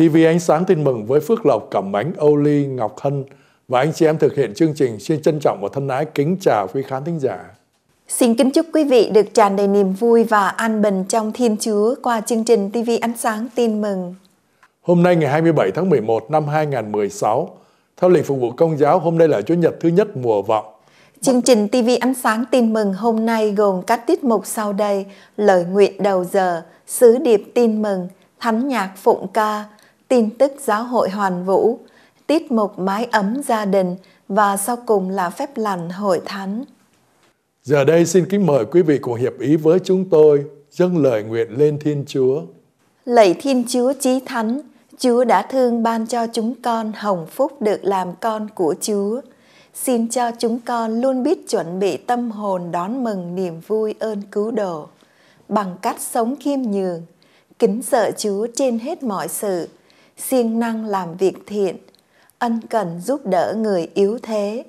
TV Ánh Sáng tin mừng với Phước Lộc, Cẩm Ánh, Âu Ly, Ngọc Hân và anh chị em thực hiện chương trình xin trân trọng và thân ái kính chào quý khán thính giả. Xin kính chúc quý vị được tràn đầy niềm vui và an bình trong Thiên Chúa qua chương trình TV Ánh Sáng tin mừng. Hôm nay ngày 27 tháng 11 năm 2016, theo lịch phục vụ công giáo, hôm nay là Chủ nhật thứ nhất mùa vọng. Chương trình TV Ánh Sáng tin mừng hôm nay gồm các tiết mục sau đây, lời nguyện đầu giờ, sứ điệp tin mừng, thánh nhạc phụng ca, tin tức giáo hội hoàn vũ, tiết mục mái ấm gia đình và sau cùng là phép lành hội thánh. Giờ đây xin kính mời quý vị cùng hiệp ý với chúng tôi dâng lời nguyện lên Thiên Chúa. Lạy Thiên Chúa Chí Thánh, Chúa đã thương ban cho chúng con hồng phúc được làm con của Chúa. Xin cho chúng con luôn biết chuẩn bị tâm hồn đón mừng niềm vui ơn cứu độ bằng cách sống khiêm nhường, kính sợ Chúa trên hết mọi sự, siêng năng làm việc thiện, ân cần giúp đỡ người yếu thế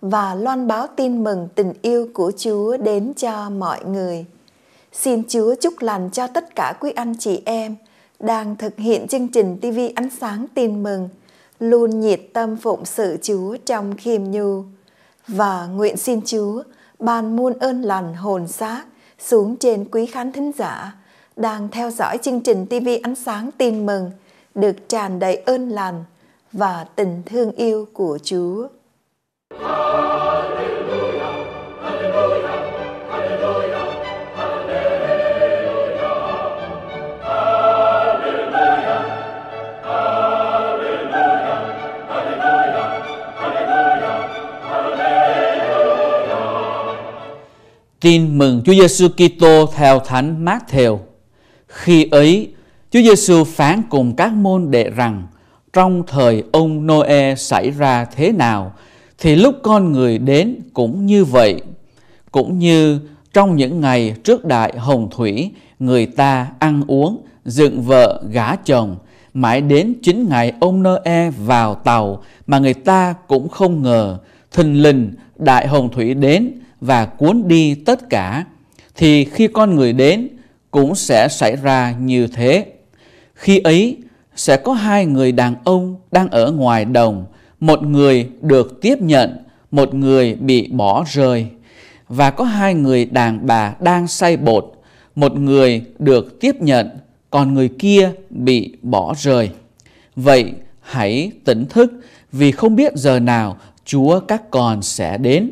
và loan báo tin mừng tình yêu của Chúa đến cho mọi người. Xin Chúa chúc lành cho tất cả quý anh chị em đang thực hiện chương trình TV Ánh Sáng Tin Mừng, luôn nhiệt tâm phụng sự Chúa trong khiêm nhu. Và nguyện xin Chúa ban muôn ơn lành hồn xác xuống trên quý khán thính giả đang theo dõi chương trình TV Ánh Sáng Tin Mừng được tràn đầy ơn lành và tình thương yêu của Chúa. Tin mừng Chúa Giêsu Kitô theo Thánh Mát-thêu. Khi ấy, Chúa Giêsu phán cùng các môn đệ rằng trong thời ông Noe xảy ra thế nào thì lúc con người đến cũng như vậy. Cũng như trong những ngày trước đại hồng thủy, người ta ăn uống, dựng vợ, gả chồng, mãi đến chính ngày ông Noe vào tàu mà người ta cũng không ngờ, thình lình đại hồng thủy đến và cuốn đi tất cả, thì khi con người đến cũng sẽ xảy ra như thế. Khi ấy sẽ có hai người đàn ông đang ở ngoài đồng, một người được tiếp nhận, một người bị bỏ rơi. Và có hai người đàn bà đang say bột, một người được tiếp nhận, còn người kia bị bỏ rơi. Vậy hãy tỉnh thức vì không biết giờ nào Chúa các con sẽ đến.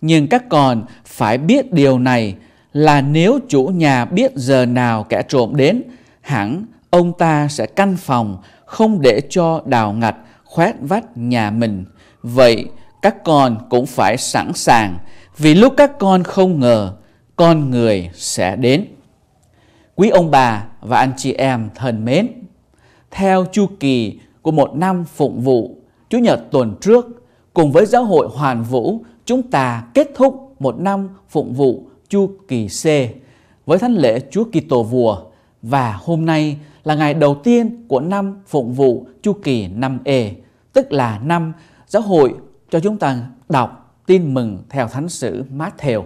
Nhưng các con phải biết điều này là nếu chủ nhà biết giờ nào kẻ trộm đến, hẳn ông ta sẽ canh phòng không để cho đào ngạch khoét vách nhà mình. Vậy các con cũng phải sẵn sàng vì lúc các con không ngờ con người sẽ đến. Quý ông bà và anh chị em thân mến, theo chu kỳ của một năm phụng vụ, Chủ nhật tuần trước cùng với giáo hội Hoàn Vũ chúng ta kết thúc một năm phụng vụ chu kỳ C với thánh lễ Chúa Kitô vua và hôm nay là ngày đầu tiên của năm phụng vụ chu kỳ năm E, tức là năm giáo hội cho chúng ta đọc tin mừng theo thánh sử Matthew.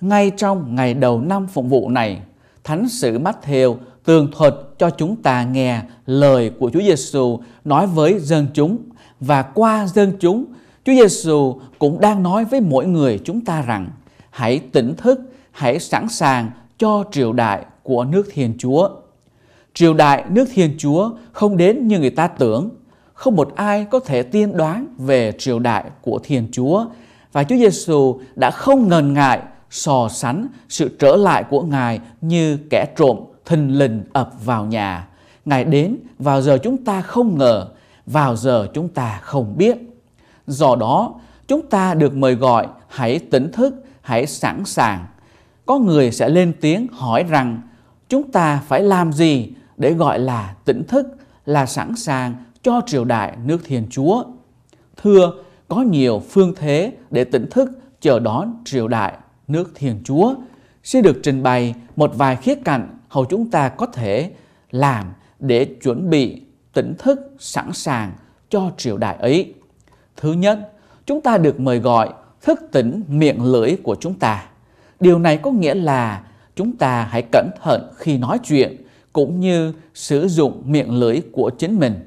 Ngay trong ngày đầu năm phụng vụ này, thánh sử Matthew tường thuật cho chúng ta nghe lời của Chúa Giêsu nói với dân chúng và qua dân chúng Chúa Giêsu cũng đang nói với mỗi người chúng ta rằng hãy tỉnh thức, hãy sẵn sàng cho triều đại của nước Thiên Chúa. Triều đại nước Thiên Chúa không đến như người ta tưởng, không một ai có thể tiên đoán về triều đại của Thiên Chúa và Chúa Giêsu đã không ngần ngại so sánh sự trở lại của Ngài như kẻ trộm thình lình ập vào nhà. Ngài đến vào giờ chúng ta không ngờ, vào giờ chúng ta không biết. Do đó, chúng ta được mời gọi hãy tỉnh thức, hãy sẵn sàng. Có người sẽ lên tiếng hỏi rằng chúng ta phải làm gì để gọi là tỉnh thức, là sẵn sàng cho triều đại nước Thiên Chúa. Thưa, có nhiều phương thế để tỉnh thức chờ đón triều đại nước Thiên Chúa. Sẽ được trình bày một vài khía cạnh hầu chúng ta có thể làm để chuẩn bị tỉnh thức sẵn sàng cho triều đại ấy. Thứ nhất, chúng ta được mời gọi thức tỉnh miệng lưỡi của chúng ta. Điều này có nghĩa là chúng ta hãy cẩn thận khi nói chuyện, cũng như sử dụng miệng lưỡi của chính mình.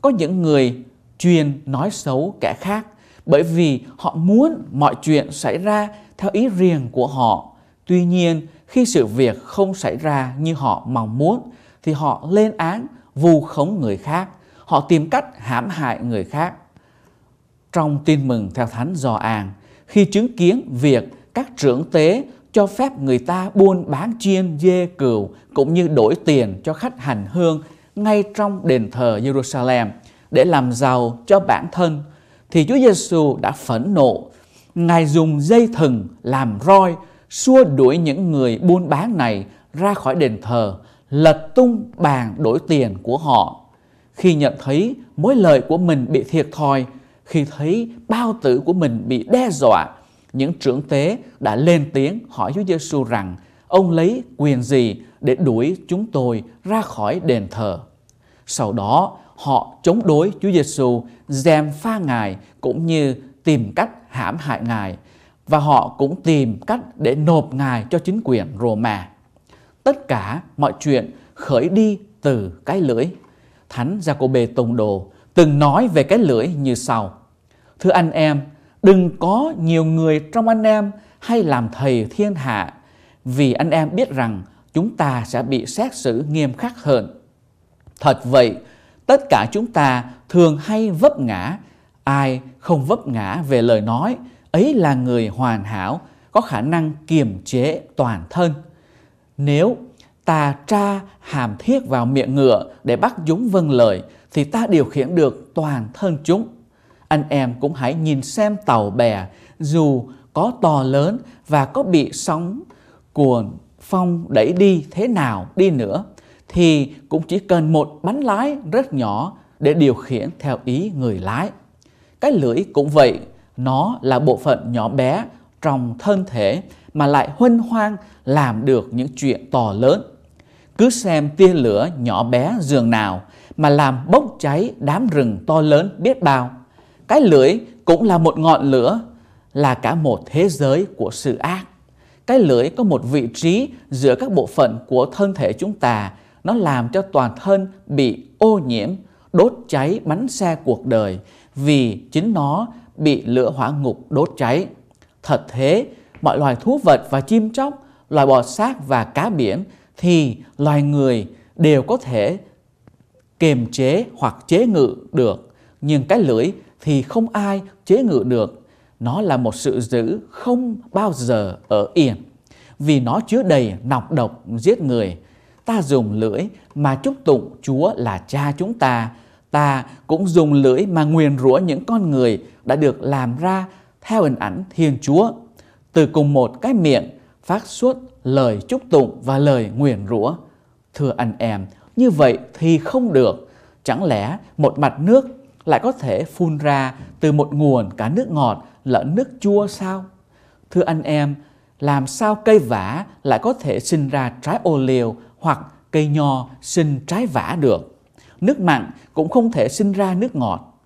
Có những người chuyên nói xấu kẻ khác bởi vì họ muốn mọi chuyện xảy ra theo ý riêng của họ. Tuy nhiên, khi sự việc không xảy ra như họ mong muốn thì họ lên án vu khống người khác, họ tìm cách hãm hại người khác. Trong tin mừng theo Thánh Gioan, khi chứng kiến việc các trưởng tế cho phép người ta buôn bán chiên dê cừu cũng như đổi tiền cho khách hành hương ngay trong đền thờ Jerusalem để làm giàu cho bản thân thì Chúa Giêsu đã phẫn nộ. Ngài dùng dây thừng làm roi xua đuổi những người buôn bán này ra khỏi đền thờ, lật tung bàn đổi tiền của họ. Khi nhận thấy mối lời của mình bị thiệt thòi, khi thấy bao tử của mình bị đe dọa, những trưởng tế đã lên tiếng hỏi Chúa Giêsu rằng ông lấy quyền gì để đuổi chúng tôi ra khỏi đền thờ. Sau đó, họ chống đối Chúa Giêsu, gièm pha Ngài cũng như tìm cách hãm hại Ngài và họ cũng tìm cách để nộp Ngài cho chính quyền Roma. Tất cả mọi chuyện khởi đi từ cái lưỡi. Thánh Giacôbê Tông Đồ từng nói về cái lưỡi như sau. Thưa anh em, đừng có nhiều người trong anh em hay làm thầy thiên hạ vì anh em biết rằng chúng ta sẽ bị xét xử nghiêm khắc hơn. Thật vậy, tất cả chúng ta thường hay vấp ngã, ai không vấp ngã về lời nói, ấy là người hoàn hảo, có khả năng kiềm chế toàn thân. Nếu ta tra hàm thiết vào miệng ngựa để bắt chúng vâng lời, thì ta điều khiển được toàn thân chúng. Anh em cũng hãy nhìn xem tàu bè, dù có to lớn và có bị sóng cuồn phong đẩy đi thế nào đi nữa, thì cũng chỉ cần một bánh lái rất nhỏ để điều khiển theo ý người lái. Cái lưỡi cũng vậy, nó là bộ phận nhỏ bé trong thân thể mà lại huân hoang làm được những chuyện to lớn. Cứ xem tia lửa nhỏ bé dường nào mà làm bốc cháy đám rừng to lớn biết bao. Cái lưỡi cũng là một ngọn lửa, là cả một thế giới của sự ác. Cái lưỡi có một vị trí giữa các bộ phận của thân thể chúng ta, nó làm cho toàn thân bị ô nhiễm, đốt cháy bánh xe cuộc đời vì chính nó bị lửa hỏa ngục đốt cháy. Thật thế, mọi loài thú vật và chim chóc, loài bò sát và cá biển thì loài người đều có thể kiềm chế hoặc chế ngự được. Nhưng cái lưỡi thì không ai chế ngự được. Nó là một sự giữ không bao giờ ở yên. Vì nó chứa đầy nọc độc giết người. Ta dùng lưỡi mà chúc tụng Chúa là cha chúng ta ta cũng dùng lưỡi mà nguyền rủa những con người đã được làm ra theo hình ảnh Thiên Chúa. Từ cùng một cái miệng phát xuất lời chúc tụng và lời nguyền rủa. Thưa anh em, như vậy thì không được. Chẳng lẽ một mặt nước lại có thể phun ra từ một nguồn cả nước ngọt lẫn nước chua sao? Thưa anh em, làm sao cây vả lại có thể sinh ra trái ô liu hoặc cây nho sinh trái vả được? nước mặn cũng không thể sinh ra nước ngọt.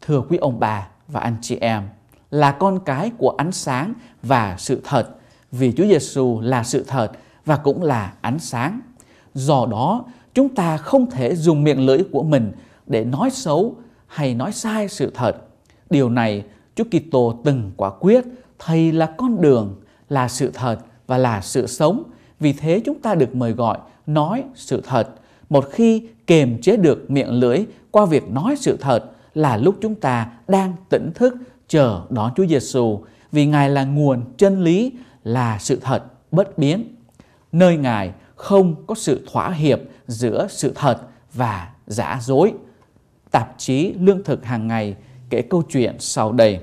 Thưa quý ông bà và anh chị em, là con cái của ánh sáng và sự thật, vì Chúa Giêsu là sự thật và cũng là ánh sáng. Do đó, chúng ta không thể dùng miệng lưỡi của mình để nói xấu hay nói sai sự thật. Điều này Chúa Kitô từng quả quyết, Thầy là con đường, là sự thật và là sự sống. Vì thế chúng ta được mời gọi nói sự thật. Một khi kềm chế được miệng lưỡi qua việc nói sự thật là lúc chúng ta đang tỉnh thức chờ đón Chúa Giêsu vì Ngài là nguồn chân lý, là sự thật bất biến. Nơi Ngài không có sự thỏa hiệp giữa sự thật và giả dối. Tạp chí Lương thực hàng ngày kể câu chuyện sau đây.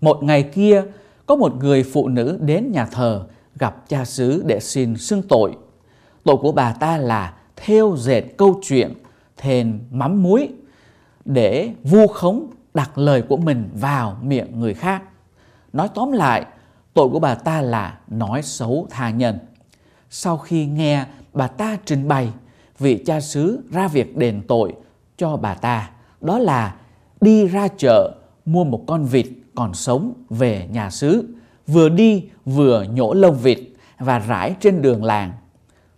Một ngày kia, có một người phụ nữ đến nhà thờ gặp cha xứ để xin xưng tội. Tội của bà ta là theo dệt câu chuyện thèn mắm muối để vu khống đặt lời của mình vào miệng người khác. Nói tóm lại, tội của bà ta là nói xấu tha nhân. Sau khi nghe bà ta trình bày, vị cha xứ ra việc đền tội cho bà ta, đó là đi ra chợ mua một con vịt còn sống về nhà xứ, vừa đi vừa nhổ lông vịt và rải trên đường làng.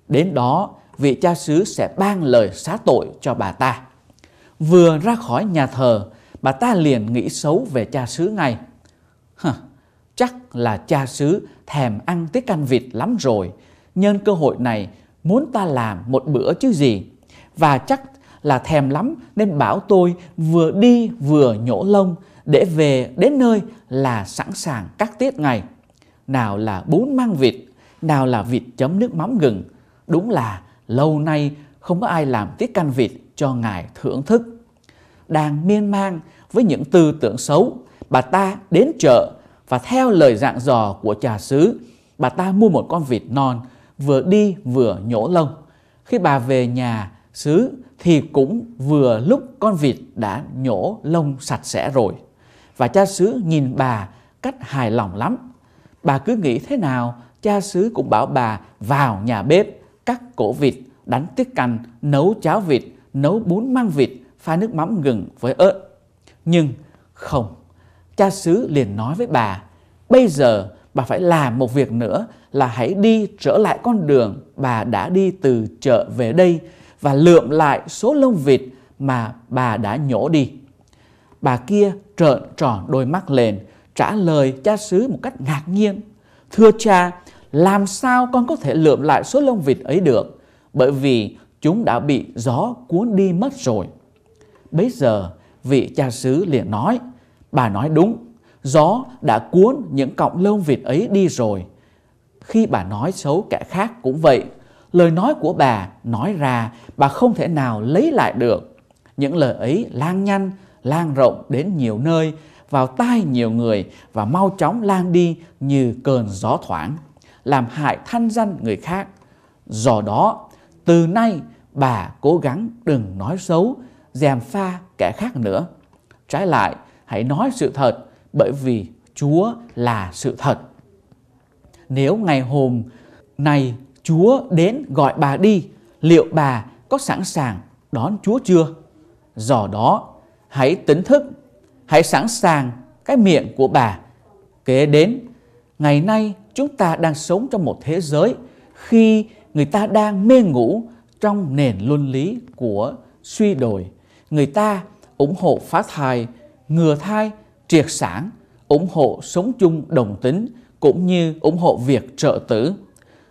Đến đó vị cha xứ sẽ ban lời xá tội cho bà ta. Vừa ra khỏi nhà thờ, bà ta liền nghĩ xấu về cha xứ ngay. Chắc là cha xứ thèm ăn tiết canh vịt lắm rồi. Nhân cơ hội này muốn ta làm một bữa chứ gì. Và chắc là thèm lắm nên bảo tôi vừa đi vừa nhổ lông để về đến nơi là sẵn sàng cắt tiết ngày. Nào là bún mang vịt, nào là vịt chấm nước mắm gừng. Đúng là lâu nay không có ai làm tiết canh vịt cho ngài thưởng thức. Đang miên man với những tư tưởng xấu, bà ta đến chợ và theo lời dạng dò của trà sứ bà ta mua một con vịt non, vừa đi vừa nhổ lông. Khi bà về nhà xứ thì cũng vừa lúc con vịt đã nhổ lông sạch sẽ rồi. Và cha xứ nhìn bà cách hài lòng lắm. Bà cứ nghĩ thế nào, cha xứ cũng bảo bà vào nhà bếp, cắt cổ vịt, đánh tiết canh, nấu cháo vịt, nấu bún măng vịt, pha nước mắm gừng với ớt. Nhưng không, cha xứ liền nói với bà, bây giờ bà phải làm một việc nữa là hãy đi trở lại con đường bà đã đi từ chợ về đây và lượm lại số lông vịt mà bà đã nhổ đi. Bà kia trợn tròn đôi mắt lên, trả lời cha xứ một cách ngạc nhiên. Thưa cha, làm sao con có thể lượm lại số lông vịt ấy được? Bởi vì chúng đã bị gió cuốn đi mất rồi. Bây giờ vị cha xứ liền nói, bà nói đúng, gió đã cuốn những cọng lông vịt ấy đi rồi. Khi bà nói xấu kẻ khác cũng vậy, lời nói của bà nói ra bà không thể nào lấy lại được. Những lời ấy lan nhanh, lan rộng đến nhiều nơi, vào tai nhiều người và mau chóng lan đi như cơn gió thoảng, làm hại thanh danh người khác. Do đó, từ nay bà cố gắng đừng nói xấu, dèm pha kẻ khác nữa. Trái lại, hãy nói sự thật bởi vì Chúa là sự thật. Nếu ngày hôm nay Chúa đến gọi bà đi, liệu bà có sẵn sàng đón Chúa chưa? Do đó, hãy tỉnh thức, hãy sẵn sàng cái miệng của bà. Kế đến, ngày nay chúng ta đang sống trong một thế giới khi người ta đang mê ngủ trong nền luân lý của suy đồi. Người ta ủng hộ phá thai, ngừa thai, triệt sản, ủng hộ sống chung đồng tính cũng như ủng hộ việc trợ tử.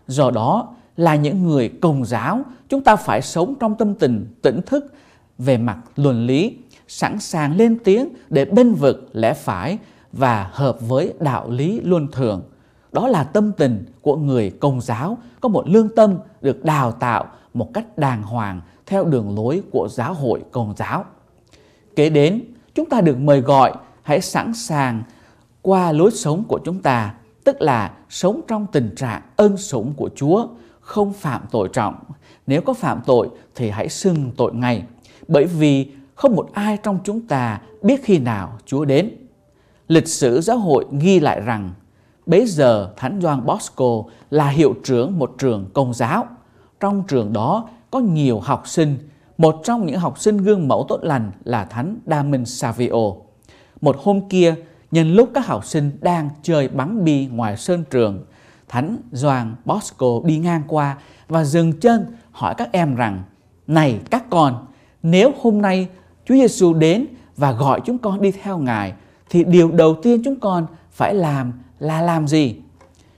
Do đó là những người công giáo, chúng ta phải sống trong tâm tình tỉnh thức về mặt luân lý, sẵn sàng lên tiếng để bên vực lẽ phải và hợp với đạo lý luân thường. Đó là tâm tình của người công giáo có một lương tâm được đào tạo một cách đàng hoàng theo đường lối của giáo hội công giáo. Kế đến, chúng ta được mời gọi hãy sẵn sàng qua lối sống của chúng ta, tức là sống trong tình trạng ân sủng của Chúa, không phạm tội trọng. Nếu có phạm tội thì hãy xưng tội ngay, bởi vì không một ai trong chúng ta biết khi nào Chúa đến. Lịch sử giáo hội ghi lại rằng bấy giờ Thánh Doan Bosco là hiệu trưởng một trường công giáo. Trong trường đó có nhiều học sinh, một trong những học sinh gương mẫu tốt lành là Thánh Đa Minh Savio. Một hôm kia, nhân lúc các học sinh đang chơi bắn bi ngoài sân trường, Thánh Doan Bosco đi ngang qua và dừng chân hỏi các em rằng Này các con, nếu hôm nay Chúa Giêsu đến và gọi chúng con đi theo Ngài thì điều đầu tiên chúng con phải làm là làm gì?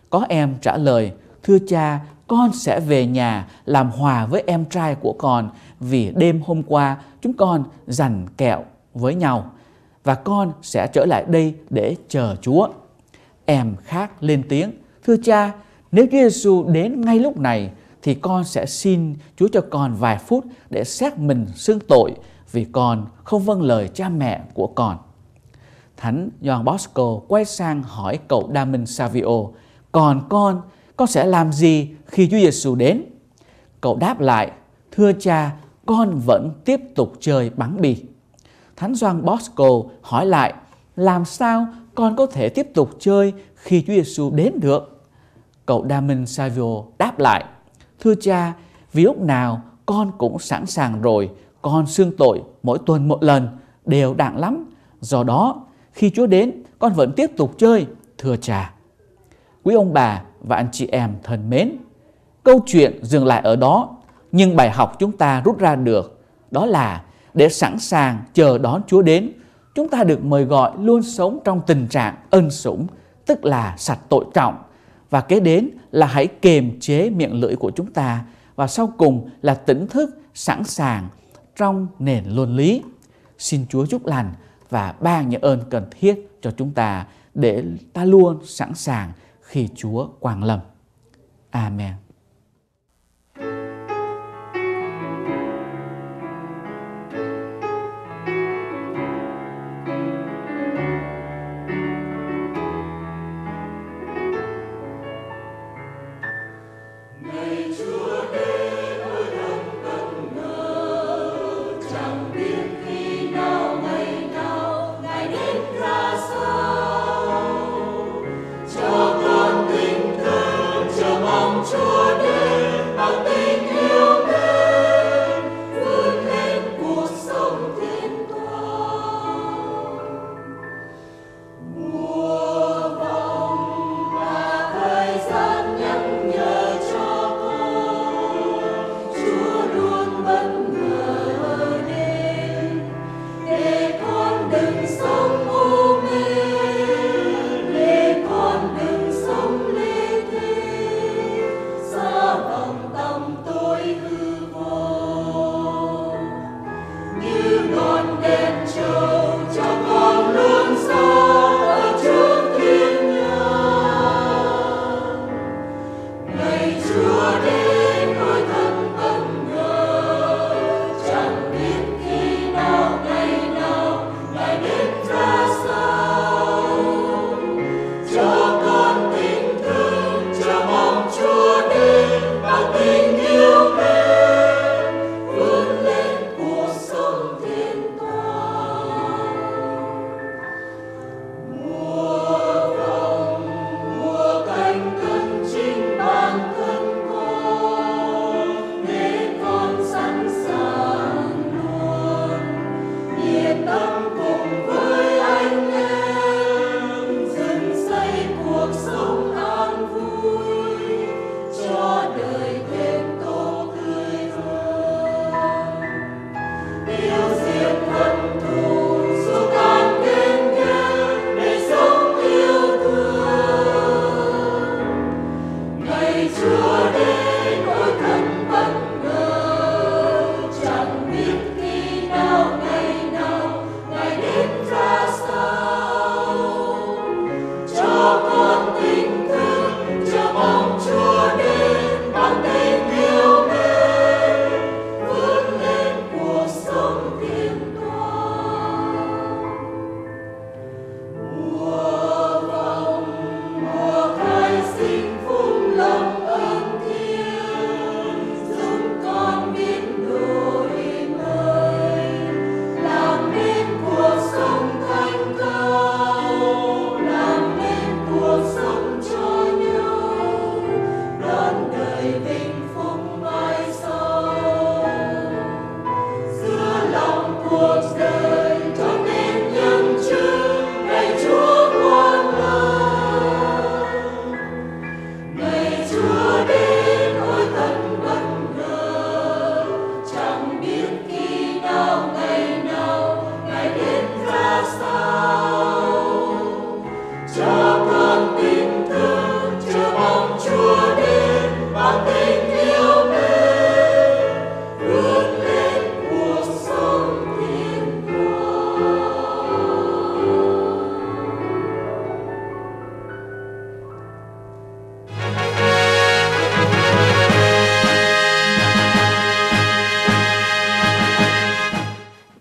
Có em trả lời, thưa cha, con sẽ về nhà làm hòa với em trai của con vì đêm hôm qua chúng con dành kẹo với nhau và con sẽ trở lại đây để chờ Chúa. Em khác lên tiếng, thưa cha, nếu Chúa Giêsu đến ngay lúc này thì con sẽ xin Chúa cho con vài phút để xét mình xưng tội vì con không vâng lời cha mẹ của con. Thánh Gioan Bosco quay sang hỏi cậu Đa Minh Savio, còn con, con sẽ làm gì khi Chúa Giêsu đến? Cậu đáp lại, thưa cha, con vẫn tiếp tục chơi bắn bi. Thánh Gioan Bosco hỏi lại, làm sao con có thể tiếp tục chơi khi Chúa Giêsu đến được? Cậu Đa Savio đáp lại, thưa cha, vì lúc nào con cũng sẵn sàng rồi, con xương tội mỗi tuần một lần, đều đặn lắm. Do đó, khi Chúa đến, con vẫn tiếp tục chơi, thưa cha. Quý ông bà và anh chị em thân mến, câu chuyện dừng lại ở đó, Nhưng bài học chúng ta rút ra được đó là để sẵn sàng chờ đón Chúa đến, chúng ta được mời gọi luôn sống trong tình trạng ân sủng, tức là sạch tội trọng. Và kế đến là hãy kiềm chế miệng lưỡi của chúng ta và sau cùng là tỉnh thức sẵn sàng trong nền luân lý. Xin Chúa chúc lành và ban những ơn cần thiết cho chúng ta để ta luôn sẵn sàng khi Chúa quang lâm. Amen.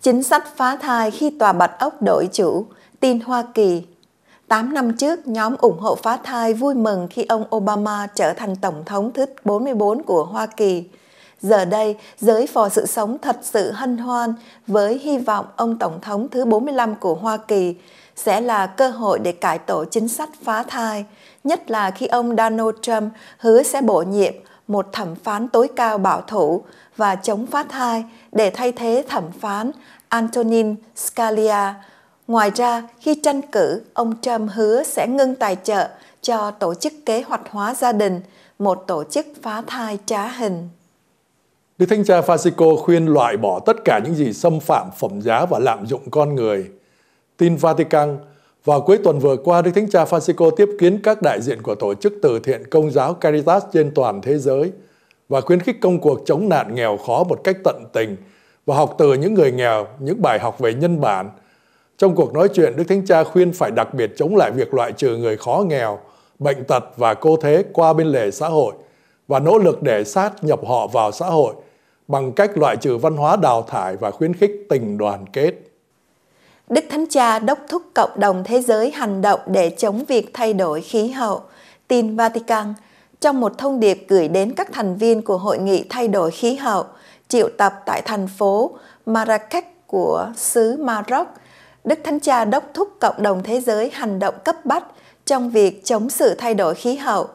Chính sách phá thai khi tòa Bạch Ốc đổi chủ, tin Hoa Kỳ. 8 năm trước, nhóm ủng hộ phá thai vui mừng khi ông Obama trở thành Tổng thống thứ 44 của Hoa Kỳ. Giờ đây, giới phò sự sống thật sự hân hoan với hy vọng ông Tổng thống thứ 45 của Hoa Kỳ sẽ là cơ hội để cải tổ chính sách phá thai, nhất là khi ông Donald Trump hứa sẽ bổ nhiệm một thẩm phán tối cao bảo thủ và chống phá thai để thay thế thẩm phán Antonin Scalia. Ngoài ra, khi tranh cử, ông Trump hứa sẽ ngưng tài trợ cho tổ chức kế hoạch hóa gia đình, một tổ chức phá thai trá hình. Đức Thánh Cha Francisco khuyên loại bỏ tất cả những gì xâm phạm phẩm giá và lạm dụng con người. Tin Vatican, vào cuối tuần vừa qua, Đức Thánh Cha Francisco tiếp kiến các đại diện của tổ chức từ thiện công giáo Caritas trên toàn thế giới và khuyến khích công cuộc chống nạn nghèo khó một cách tận tình và học từ những người nghèo những bài học về nhân bản. Trong cuộc nói chuyện, Đức Thánh Cha khuyên phải đặc biệt chống lại việc loại trừ người khó nghèo, bệnh tật và cô thế qua bên lề xã hội và nỗ lực để sát nhập họ vào xã hội bằng cách loại trừ văn hóa đào thải và khuyến khích tình đoàn kết. Đức Thánh Cha đốc thúc cộng đồng thế giới hành động để chống việc thay đổi khí hậu. Tin Vatican trong một thông điệp gửi đến các thành viên của Hội nghị thay đổi khí hậu triệu tập tại thành phố Marrakech của xứ Maroc, Đức Thánh Cha đốc thúc cộng đồng thế giới hành động cấp bách trong việc chống sự thay đổi khí hậu.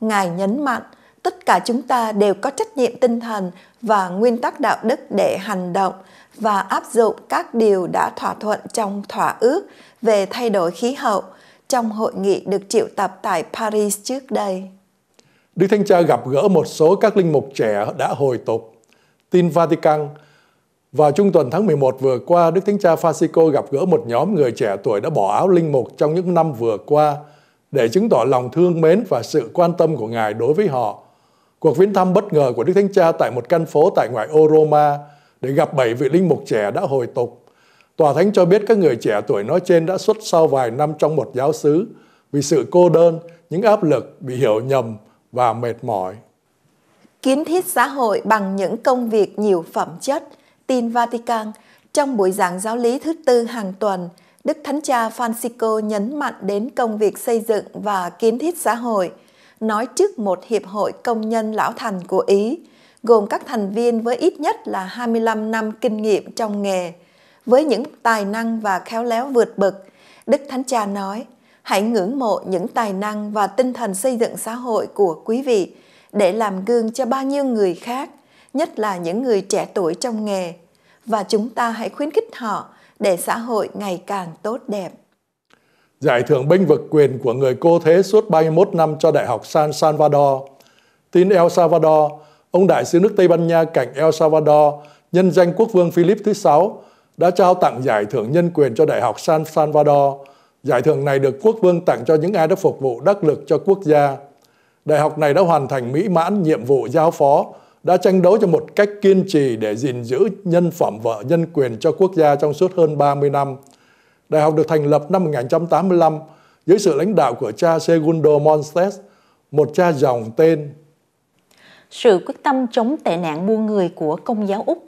Ngài nhấn mạnh, tất cả chúng ta đều có trách nhiệm tinh thần và nguyên tắc đạo đức để hành động và áp dụng các điều đã thỏa thuận trong thỏa ước về thay đổi khí hậu trong hội nghị được triệu tập tại Paris trước đây. Đức Thánh Cha gặp gỡ một số các linh mục trẻ đã hồi tục. Tin Vatican vào trung tuần tháng 11 vừa qua, Đức Thánh Cha Francisco gặp gỡ một nhóm người trẻ tuổi đã bỏ áo linh mục trong những năm vừa qua để chứng tỏ lòng thương mến và sự quan tâm của Ngài đối với họ. Cuộc viếng thăm bất ngờ của Đức Thánh Cha tại một căn phố tại ngoại ô Roma để gặp bảy vị linh mục trẻ đã hồi tục. Tòa Thánh cho biết các người trẻ tuổi nói trên đã xuất sau vài năm trong một giáo xứ vì sự cô đơn, những áp lực, bị hiểu nhầm và mệt mỏi. Kiến thiết xã hội bằng những công việc nhiều phẩm chất, tin Vatican trong buổi giảng giáo lý thứ tư hàng tuần, Đức Thánh Cha Francisco nhấn mạnh đến công việc xây dựng và kiến thiết xã hội, nói trước một hiệp hội công nhân lão thành của Ý, gồm các thành viên với ít nhất là 25 năm kinh nghiệm trong nghề. Với những tài năng và khéo léo vượt bậc, Đức Thánh Cha nói, hãy ngưỡng mộ những tài năng và tinh thần xây dựng xã hội của quý vị để làm gương cho bao nhiêu người khác, nhất là những người trẻ tuổi trong nghề. Và chúng ta hãy khuyến khích họ để xã hội ngày càng tốt đẹp. Giải thưởng bênh vực quyền của người cô thế suốt 31 năm cho Đại học San Salvador. Tin El Salvador, ông đại sứ nước Tây Ban Nha cạnh El Salvador, nhân danh quốc vương Philip thứ sáu, đã trao tặng giải thưởng nhân quyền cho Đại học San Salvador. Giải thưởng này được quốc vương tặng cho những ai đã phục vụ đắc lực cho quốc gia. Đại học này đã hoàn thành mỹ mãn nhiệm vụ giao phó, đã tranh đấu cho một cách kiên trì để gìn giữ nhân phẩm và nhân quyền cho quốc gia trong suốt hơn 30 năm. Đại học được thành lập năm 1985 dưới sự lãnh đạo của cha Segundo Montes, một cha dòng tên sự quyết tâm chống tệ nạn buôn người của công giáo Úc.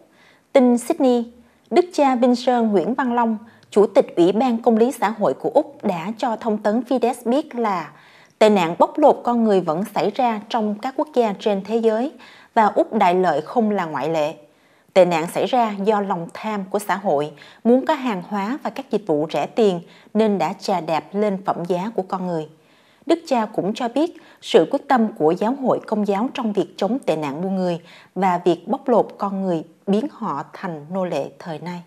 Tin Sydney, Đức cha Vincent Nguyễn Văn Long, Chủ tịch Ủy ban Công lý xã hội của Úc đã cho thông tấn Fides biết là tệ nạn bóc lột con người vẫn xảy ra trong các quốc gia trên thế giới và Úc đại lợi không là ngoại lệ. Tệ nạn xảy ra do lòng tham của xã hội, muốn có hàng hóa và các dịch vụ rẻ tiền nên đã trà đạp lên phẩm giá của con người. Đức cha cũng cho biết sự quyết tâm của giáo hội công giáo trong việc chống tệ nạn buôn người và việc bóc lột con người biến họ thành nô lệ thời nay.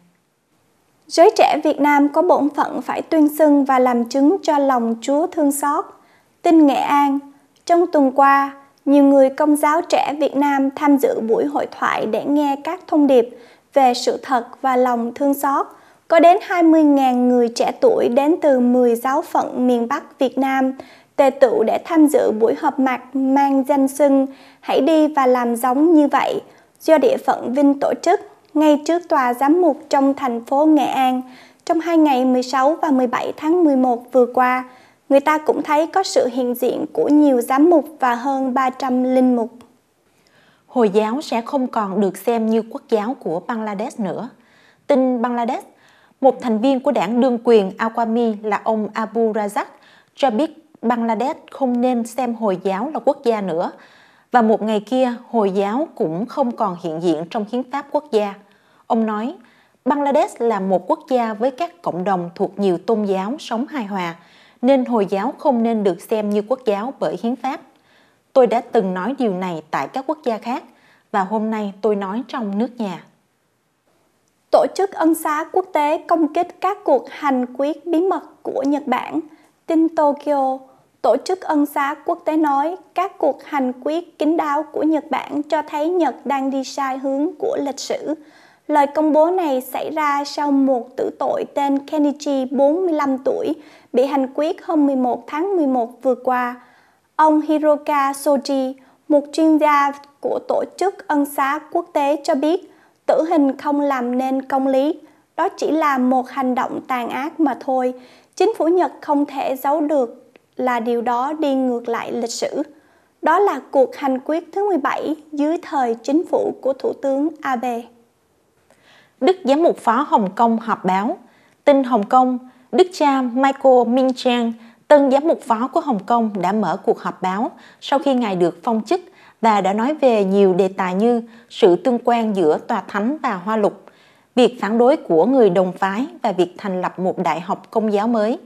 Giới trẻ Việt Nam có bổn phận phải tuyên xưng và làm chứng cho lòng Chúa thương xót. Tin Nghệ An, trong tuần qua, nhiều người công giáo trẻ Việt Nam tham dự buổi hội thoại để nghe các thông điệp về sự thật và lòng thương xót. Có đến 20.000 người trẻ tuổi đến từ 10 giáo phận miền Bắc Việt Nam tề tựu để tham dự buổi họp mặt mang danh xưng Hãy đi và làm giống như vậy do địa phận Vinh tổ chức ngay trước tòa giám mục trong thành phố Nghệ An trong hai ngày 16 và 17 tháng 11 vừa qua. Người ta cũng thấy có sự hiện diện của nhiều giám mục và hơn 300 linh mục. Hồi giáo sẽ không còn được xem như quốc giáo của Bangladesh nữa. Tin Bangladesh, một thành viên của đảng đương quyền Awami là ông Abu Razak cho biết Bangladesh không nên xem Hồi giáo là quốc gia nữa và một ngày kia Hồi giáo cũng không còn hiện diện trong hiến pháp quốc gia. Ông nói, Bangladesh là một quốc gia với các cộng đồng thuộc nhiều tôn giáo sống hài hòa, nên Hồi giáo không nên được xem như quốc giáo bởi hiến pháp. Tôi đã từng nói điều này tại các quốc gia khác và hôm nay tôi nói trong nước nhà. Tổ chức ân xá quốc tế công kích các cuộc hành quyết bí mật của Nhật Bản, tin Tokyo Tổ chức Ân xá Quốc tế nói các cuộc hành quyết kín đáo của Nhật Bản cho thấy Nhật đang đi sai hướng của lịch sử. Lời công bố này xảy ra sau một tử tội tên Kenichi, 45 tuổi, bị hành quyết hôm 11 tháng 11 vừa qua. Ông Hiroka Soji, một chuyên gia của Tổ chức Ân xá Quốc tế cho biết tử hình không làm nên công lý. Đó chỉ là một hành động tàn ác mà thôi. Chính phủ Nhật không thể giấu được là điều đó đi ngược lại lịch sử. Đó là cuộc hành quyết thứ 17 dưới thời chính phủ của Thủ tướng Abe. Đức Giám mục phó Hồng Kông họp báo. Tin Hồng Kông, Đức cha Michael Minh Trang, tân giám mục phó của Hồng Kông đã mở cuộc họp báo sau khi ngài được phong chức và đã nói về nhiều đề tài như sự tương quan giữa Tòa Thánh và Hoa Lục, việc phản đối của người đồng phái và việc thành lập một đại học công giáo mới.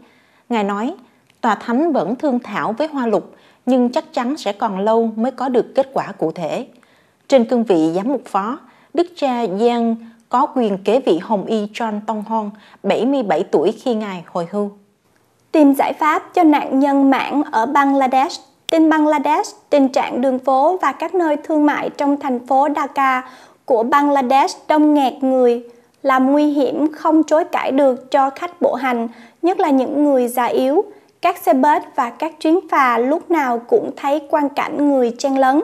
Ngài nói, Tòa Thánh vẫn thương thảo với Hoa Lục, nhưng chắc chắn sẽ còn lâu mới có được kết quả cụ thể. Trên cương vị giám mục phó, Đức cha Giang có quyền kế vị Hồng Y John Tong Hon, 77 tuổi khi ngài hồi hưu. Tìm giải pháp cho nạn nhân mãn ở Bangladesh Tin Bangladesh, tình trạng đường phố và các nơi thương mại trong thành phố Dhaka của Bangladesh đông nghẹt người làm nguy hiểm không chối cãi được cho khách bộ hành, nhất là những người già yếu. Các xe bus và các chuyến phà lúc nào cũng thấy quan cảnh người chen lấn,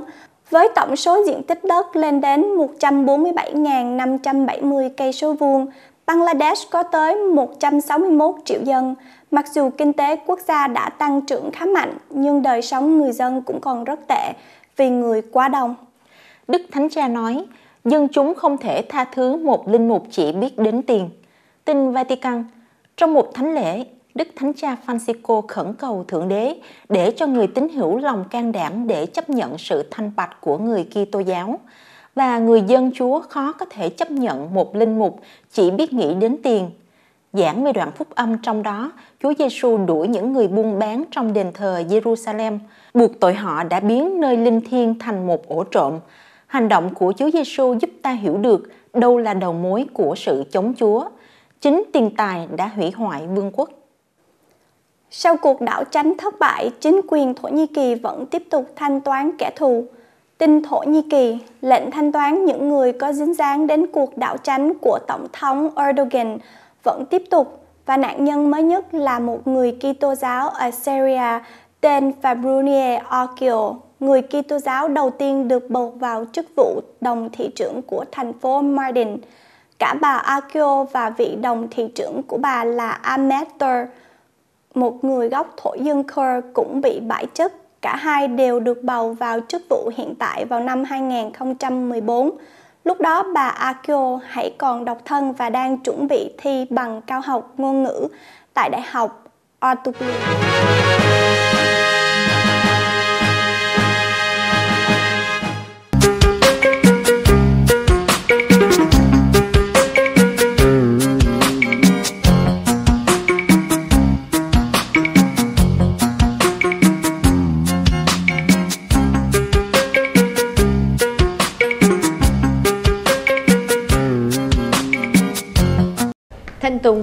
với tổng số diện tích đất lên đến 147.570 cây số vuông, Bangladesh có tới 161 triệu dân. Mặc dù kinh tế quốc gia đã tăng trưởng khá mạnh, nhưng đời sống người dân cũng còn rất tệ vì người quá đông. Đức Thánh Cha nói, dân chúng không thể tha thứ một linh mục chỉ biết đến tiền. Tin Vatican, trong một thánh lễ, Đức Thánh Cha Francisco khẩn cầu Thượng Đế để cho người tín hữu lòng can đảm để chấp nhận sự thanh bạch của người Kitô giáo và người dân Chúa khó có thể chấp nhận một linh mục chỉ biết nghĩ đến tiền. Giảng về đoạn phúc âm trong đó, Chúa Giêsu đuổi những người buôn bán trong đền thờ Jerusalem, buộc tội họ đã biến nơi linh thiêng thành một ổ trộm. Hành động của Chúa Giêsu giúp ta hiểu được đâu là đầu mối của sự chống Chúa. Chính tiền tài đã hủy hoại vương quốc. Sau cuộc đảo tránh thất bại, chính quyền Thổ Nhĩ Kỳ vẫn tiếp tục thanh toán kẻ thù. Tin Thổ Nhĩ Kỳ lệnh thanh toán những người có dính dáng đến cuộc đảo tránh của Tổng thống Erdogan vẫn tiếp tục và nạn nhân mới nhất là một người Kitô giáo ở Syria tên Fabrunier Akio, người Kitô giáo đầu tiên được bầu vào chức vụ đồng thị trưởng của thành phố Mardin. Cả bà Akio và vị đồng thị trưởng của bà là Ahmed Tur, một người gốc thổ dân Kurd cũng bị bãi chức. Cả hai đều được bầu vào chức vụ hiện tại vào năm 2014. Lúc đó, bà Akio hãy còn độc thân và đang chuẩn bị thi bằng cao học ngôn ngữ tại Đại học Ortopedi.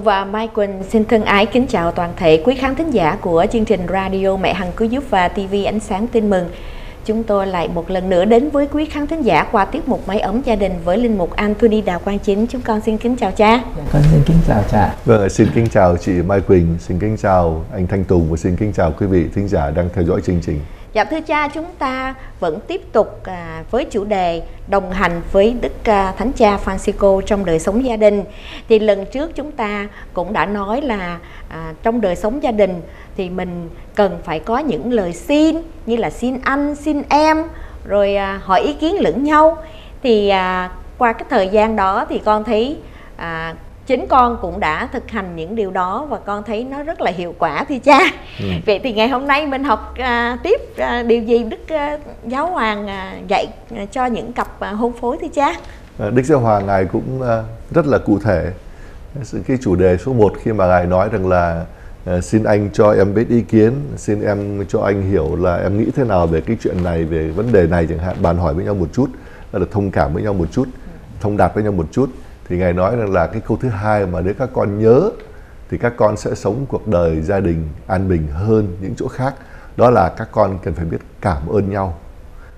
Và Mai Quỳnh xin thân ái kính chào toàn thể quý khán thính giả của chương trình radio Mẹ Hằng Cứu Giúp và TV Ánh Sáng Tin Mừng. Chúng tôi lại một lần nữa đến với quý khán thính giả qua tiết mục Máy ấm gia đình với linh mục Anthony Đào Quang Chính. Chúng con xin kính chào cha. Con xin kính chào cha. Vâng, xin kính chào chị Mai Quỳnh, xin kính chào anh Thanh Tùng và xin kính chào quý vị thính giả đang theo dõi chương trình. Dạ thưa cha, chúng ta vẫn tiếp tục à, với chủ đề đồng hành với Đức à, Thánh Cha Francisco trong đời sống gia đình. Thì lần trước chúng ta cũng đã nói là à, trong đời sống gia đình thì mình cần phải có những lời xin như là xin anh, xin em, rồi à, hỏi ý kiến lẫn nhau. Thì à, qua cái thời gian đó thì con thấy à, chính con cũng đã thực hành những điều đó và con thấy nó rất là hiệu quả thưa cha. Ừ. vậy thì ngày hôm nay mình học à, tiếp à, điều gì đức à, giáo hoàng à, dạy à, cho những cặp à, hôn phối thưa cha? À, đức giáo hoàng ngài cũng à, rất là cụ thể. Cái chủ đề số 1 khi mà ngài nói rằng là à, xin anh cho em biết ý kiến xin em cho anh hiểu là em nghĩ thế nào về cái chuyện này về vấn đề này chẳng hạn bàn hỏi với nhau một chút là được thông cảm với nhau một chút thông đạt với nhau một chút thì ngài nói rằng là cái câu thứ hai mà nếu các con nhớ thì các con sẽ sống cuộc đời gia đình an bình hơn những chỗ khác. Đó là các con cần phải biết cảm ơn nhau.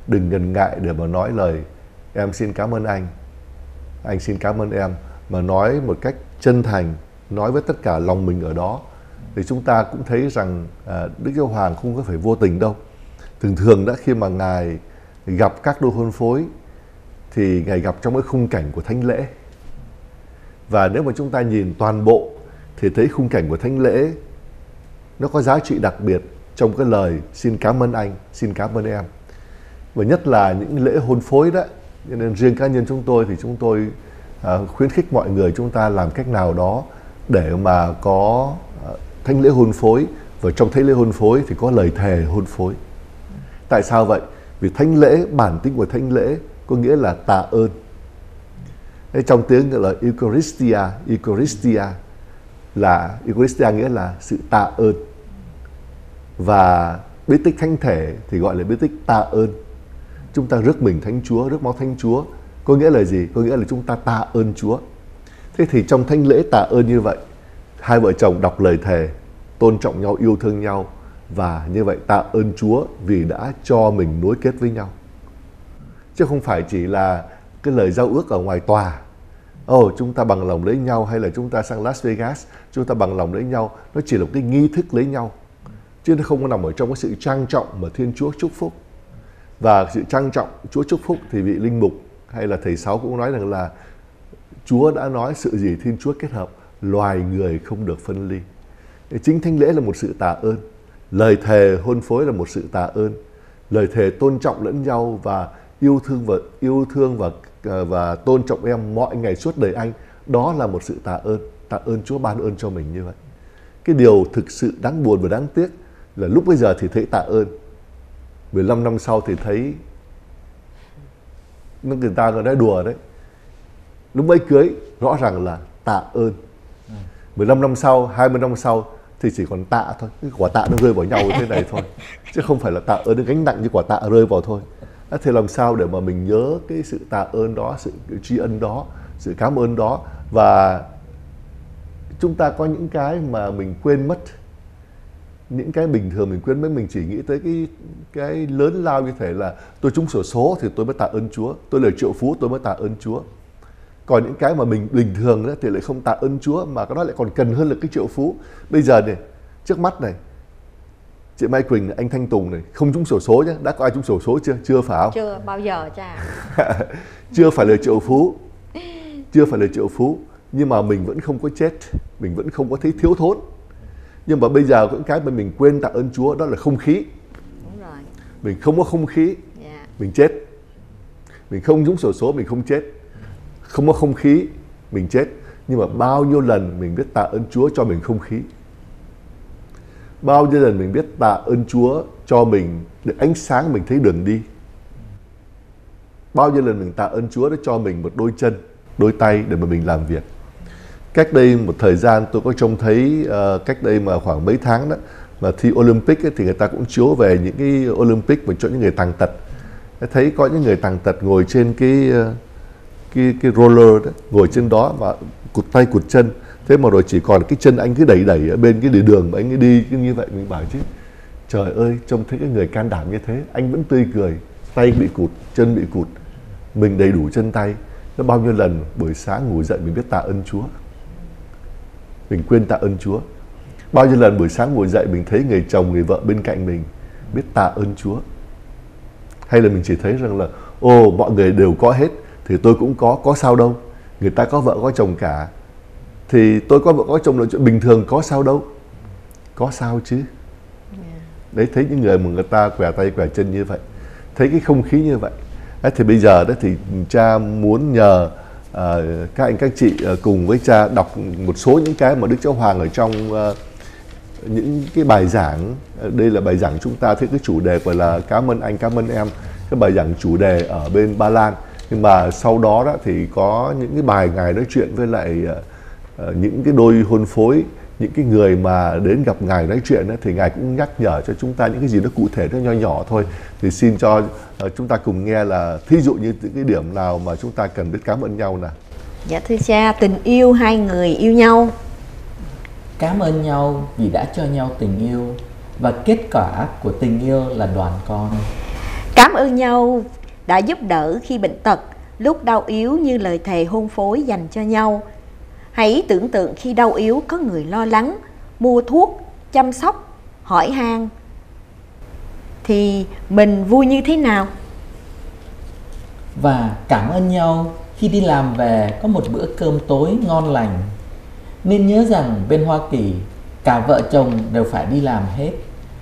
Đừng ngần ngại để mà nói lời em xin cảm ơn anh. Anh xin cảm ơn em. Mà nói một cách chân thành nói với tất cả lòng mình ở đó. Thì chúng ta cũng thấy rằng à, Đức Giáo Hoàng không có phải vô tình đâu. Thường thường đã khi mà ngài gặp các đôi hôn phối thì ngài gặp trong cái khung cảnh của thánh lễ và nếu mà chúng ta nhìn toàn bộ thì thấy khung cảnh của thánh lễ nó có giá trị đặc biệt trong cái lời xin cảm ơn anh xin cảm ơn em và nhất là những lễ hôn phối đó cho nên riêng cá nhân chúng tôi thì chúng tôi à, khuyến khích mọi người chúng ta làm cách nào đó để mà có à, thánh lễ hôn phối. Và trong thánh lễ hôn phối thì có lời thề hôn phối. Tại sao vậy? Vì thánh lễ bản tính của thánh lễ có nghĩa là tạ ơn trong tiếng gọi là Eucharistia Eucharistia là, Eucharistia nghĩa là sự tạ ơn. Và bí tích thánh thể thì gọi là bí tích tạ ơn. Chúng ta rước mình thánh chúa, rước máu thánh chúa, có nghĩa là gì? Có nghĩa là chúng ta tạ ơn chúa. Thế thì trong thánh lễ tạ ơn như vậy, hai vợ chồng đọc lời thề, tôn trọng nhau, yêu thương nhau và như vậy tạ ơn chúa vì đã cho mình nối kết với nhau. Chứ không phải chỉ là cái lời giao ước ở ngoài tòa. Ồ, oh, chúng ta bằng lòng lấy nhau hay là chúng ta sang Las Vegas, chúng ta bằng lòng lấy nhau, nó chỉ là một cái nghi thức lấy nhau. Chứ nó không có nằm ở trong cái sự trang trọng mà Thiên Chúa chúc phúc. Và sự trang trọng Chúa chúc phúc thì vị linh mục hay là thầy sáu cũng nói rằng là Chúa đã nói sự gì Thiên Chúa kết hợp, loài người không được phân ly. Chính thánh lễ là một sự tạ ơn. Lời thề hôn phối là một sự tạ ơn. Lời thề tôn trọng lẫn nhau và yêu thương và yêu thương và và tôn trọng em mọi ngày suốt đời anh đó là một sự tạ ơn tạ ơn Chúa ban ơn cho mình như vậy. Cái điều thực sự đáng buồn và đáng tiếc là lúc bây giờ thì thấy tạ ơn 15 năm sau thì thấy nó người ta còn nói đùa đấy. Lúc mới cưới rõ ràng là tạ ơn. 15 năm sau 20 năm sau thì chỉ còn tạ thôi cái quả tạ nó rơi vào nhau thế này thôi chứ không phải là tạ ơn nó gánh nặng như quả tạ rơi vào thôi thì làm sao để mà mình nhớ cái sự tạ ơn đó, sự tri ân đó, sự cảm ơn đó? Và chúng ta có những cái mà mình quên mất, những cái bình thường mình quên mất, mình chỉ nghĩ tới cái cái lớn lao như thể là tôi trúng sổ số thì tôi mới tạ ơn Chúa, tôi là triệu phú tôi mới tạ ơn Chúa. Còn những cái mà mình bình thường đó thì lại không tạ ơn Chúa mà cái đó lại còn cần hơn là cái triệu phú. Bây giờ này, trước mắt này chị Mai Quỳnh anh Thanh Tùng này không trúng sổ số nhé đã có ai trúng sổ số chưa? Chưa phải không? Chưa bao giờ cha. Chưa phải là triệu phú. Chưa phải là triệu phú. Nhưng mà mình vẫn không có chết. Mình vẫn không có thấy thiếu thốn. Nhưng mà bây giờ có cái mà mình quên tạ ơn Chúa đó là không khí. Đúng rồi. mình không có không khí yeah. Dạ. mình chết. Mình không trúng sổ số mình không chết. Không có không khí mình chết. Nhưng mà bao nhiêu lần mình biết tạ ơn Chúa cho mình không khí bao nhiêu lần mình biết tạ ơn Chúa cho mình được ánh sáng mình thấy đường đi? Bao nhiêu lần mình tạ ơn Chúa đã cho mình một đôi chân đôi tay để mà mình làm việc? Cách đây một thời gian tôi có trông thấy uh, cách đây mà khoảng mấy tháng đó mà thi Olympic ấy, thì người ta cũng chiếu về những cái Olympic mà cho những người tàn tật. Thấy có những người tàn tật ngồi trên cái ờ, cái cái roller đó, ngồi trên đó và cụt tay cụt chân thế mà rồi chỉ còn cái chân anh cứ đẩy đẩy ở bên cái địa đường mà anh ấy đi, cứ như vậy mình bảo chứ, trời ơi, trông thấy cái người can đảm như thế, anh vẫn tươi cười, tay bị cụt, chân bị cụt, mình đầy đủ chân tay. Nó bao nhiêu lần buổi sáng ngủ dậy mình biết tạ ơn Chúa. Mình quên tạ ơn Chúa. Bao nhiêu lần buổi sáng ngồi dậy mình thấy người chồng, người vợ bên cạnh mình biết tạ ơn Chúa. Hay là mình chỉ thấy rằng là, ồ, mọi người đều có hết, thì tôi cũng có có sao đâu, người ta có vợ, có chồng cả thì tôi có vợ có chồng là chuyện bình thường có sao đâu. Có sao chứ. Đấy thấy những người mà người ta quẻ tay quẻ chân như vậy thấy cái không khí như vậy. Đấy, thì bây giờ đó thì cha muốn nhờ uh, các anh các chị uh, cùng với cha đọc một số những cái mà đức giáo hoàng ở trong uh, những cái bài giảng. Đây là bài giảng chúng ta thấy cái chủ đề gọi là cảm ơn anh cảm ơn em cái bài giảng chủ đề ở bên ba lan. Nhưng mà sau đó đó thì có những cái bài ngài nói chuyện với lại uh, những cái đôi hôn phối những cái người mà đến gặp ngài nói chuyện thì ngài cũng nhắc nhở cho chúng ta những cái gì nó cụ thể nó nho nhỏ thôi thì xin cho uh, chúng ta cùng nghe là thí dụ như những cái điểm nào mà chúng ta cần biết cảm ơn nhau nè dạ thưa cha tình yêu hai người yêu nhau cảm ơn nhau vì đã cho nhau tình yêu và kết quả của tình yêu là đoàn con. Cảm ơn nhau đã giúp đỡ khi bệnh tật, lúc đau yếu như lời thề hôn phối dành cho nhau. Hãy tưởng tượng khi đau yếu có người lo lắng, mua thuốc, chăm sóc, hỏi han thì mình vui như thế nào? Và cảm ơn nhau khi đi làm về có một bữa cơm tối ngon lành. Nên nhớ rằng bên Hoa Kỳ cả vợ chồng đều phải đi làm hết,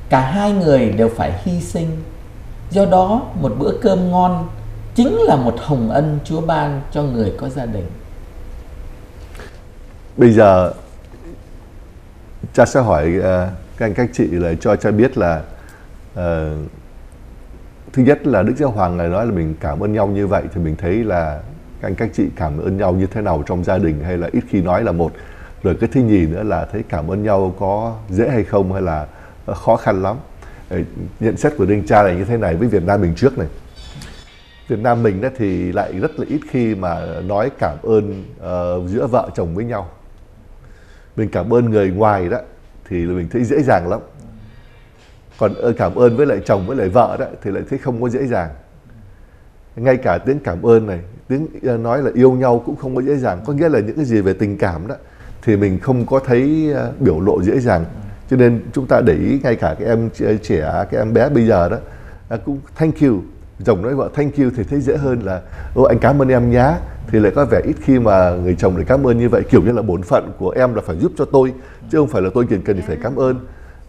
cả hai người đều phải hy sinh. Do đó, một bữa cơm ngon chính là một hồng ân Chúa ban cho người có gia đình. Bây giờ cha sẽ hỏi uh, các anh các chị là cho cha biết là uh, thứ nhất là Đức Giáo Hoàng này nói là mình cảm ơn nhau như vậy thì mình thấy là các anh các chị cảm ơn nhau như thế nào trong gia đình hay là ít khi nói là một. Rồi cái thứ nhì nữa là thấy cảm ơn nhau có dễ hay không hay là ờ, khó khăn lắm. Nhận xét của Đinh Cha là như thế này với Việt Nam mình trước này. Việt Nam mình đó thì lại rất là ít khi mà nói cảm ơn uh, giữa vợ chồng với nhau mình cảm ơn người ngoài đó, thì mình thấy dễ dàng lắm. Còn ờ, cảm ơn với lại chồng với lại vợ đó, thì lại thấy không có dễ dàng. Ngay cả tiếng cảm ơn này, tiếng ờ, nói là yêu nhau cũng không có dễ dàng. Có nghĩa là những cái gì về tình cảm đó, thì mình không có thấy ờ, biểu lộ dễ dàng. Cho nên chúng ta để ý ngay cả cái em trẻ, cái em bé bây giờ đó cũng thank you chồng nói, vợ, thank you. Thì thấy dễ hơn là ô anh cảm ơn em nhá. Thì lại có vẻ ít khi mà người chồng lại cảm ơn như vậy. Kiểu như là bổn phận của em là phải giúp cho tôi, chứ không phải là tôi cần cần phải cảm ơn.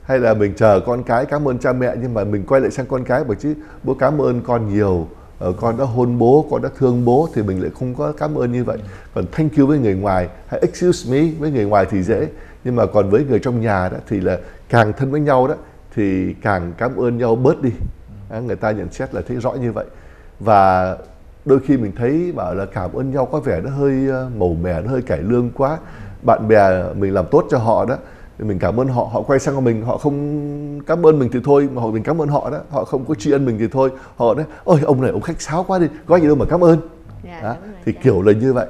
Hay là mình chờ con cái cảm ơn cha mẹ, nhưng mà mình quay lại sang con cái bởi chứ, bố cảm ơn con nhiều ờ, con đã hôn bố, con đã thương bố. Thì mình lại không có cảm ơn như vậy. Còn thank you với người ngoài, hay excuse me với người ngoài thì dễ. Nhưng mà còn với người trong nhà đó, thì là càng thân với nhau đó, thì càng cảm ơn nhau bớt đi người ta nhận xét là thấy rõ như vậy. Và đôi khi mình thấy bảo là cảm ơn nhau có vẻ nó hơi ờ, màu mè nó hơi cải lương quá. Bạn bè mình làm tốt cho họ đó thì mình cảm ơn họ. Họ quay sang mình họ không cảm ơn mình thì thôi mà họ mình cảm ơn họ đó. Họ không có tri ân mình thì thôi. Họ nói ôi ông này ông khách sáo quá đi có gì đâu mà cảm ơn. Dạ, đó, thì kiểu là như vậy.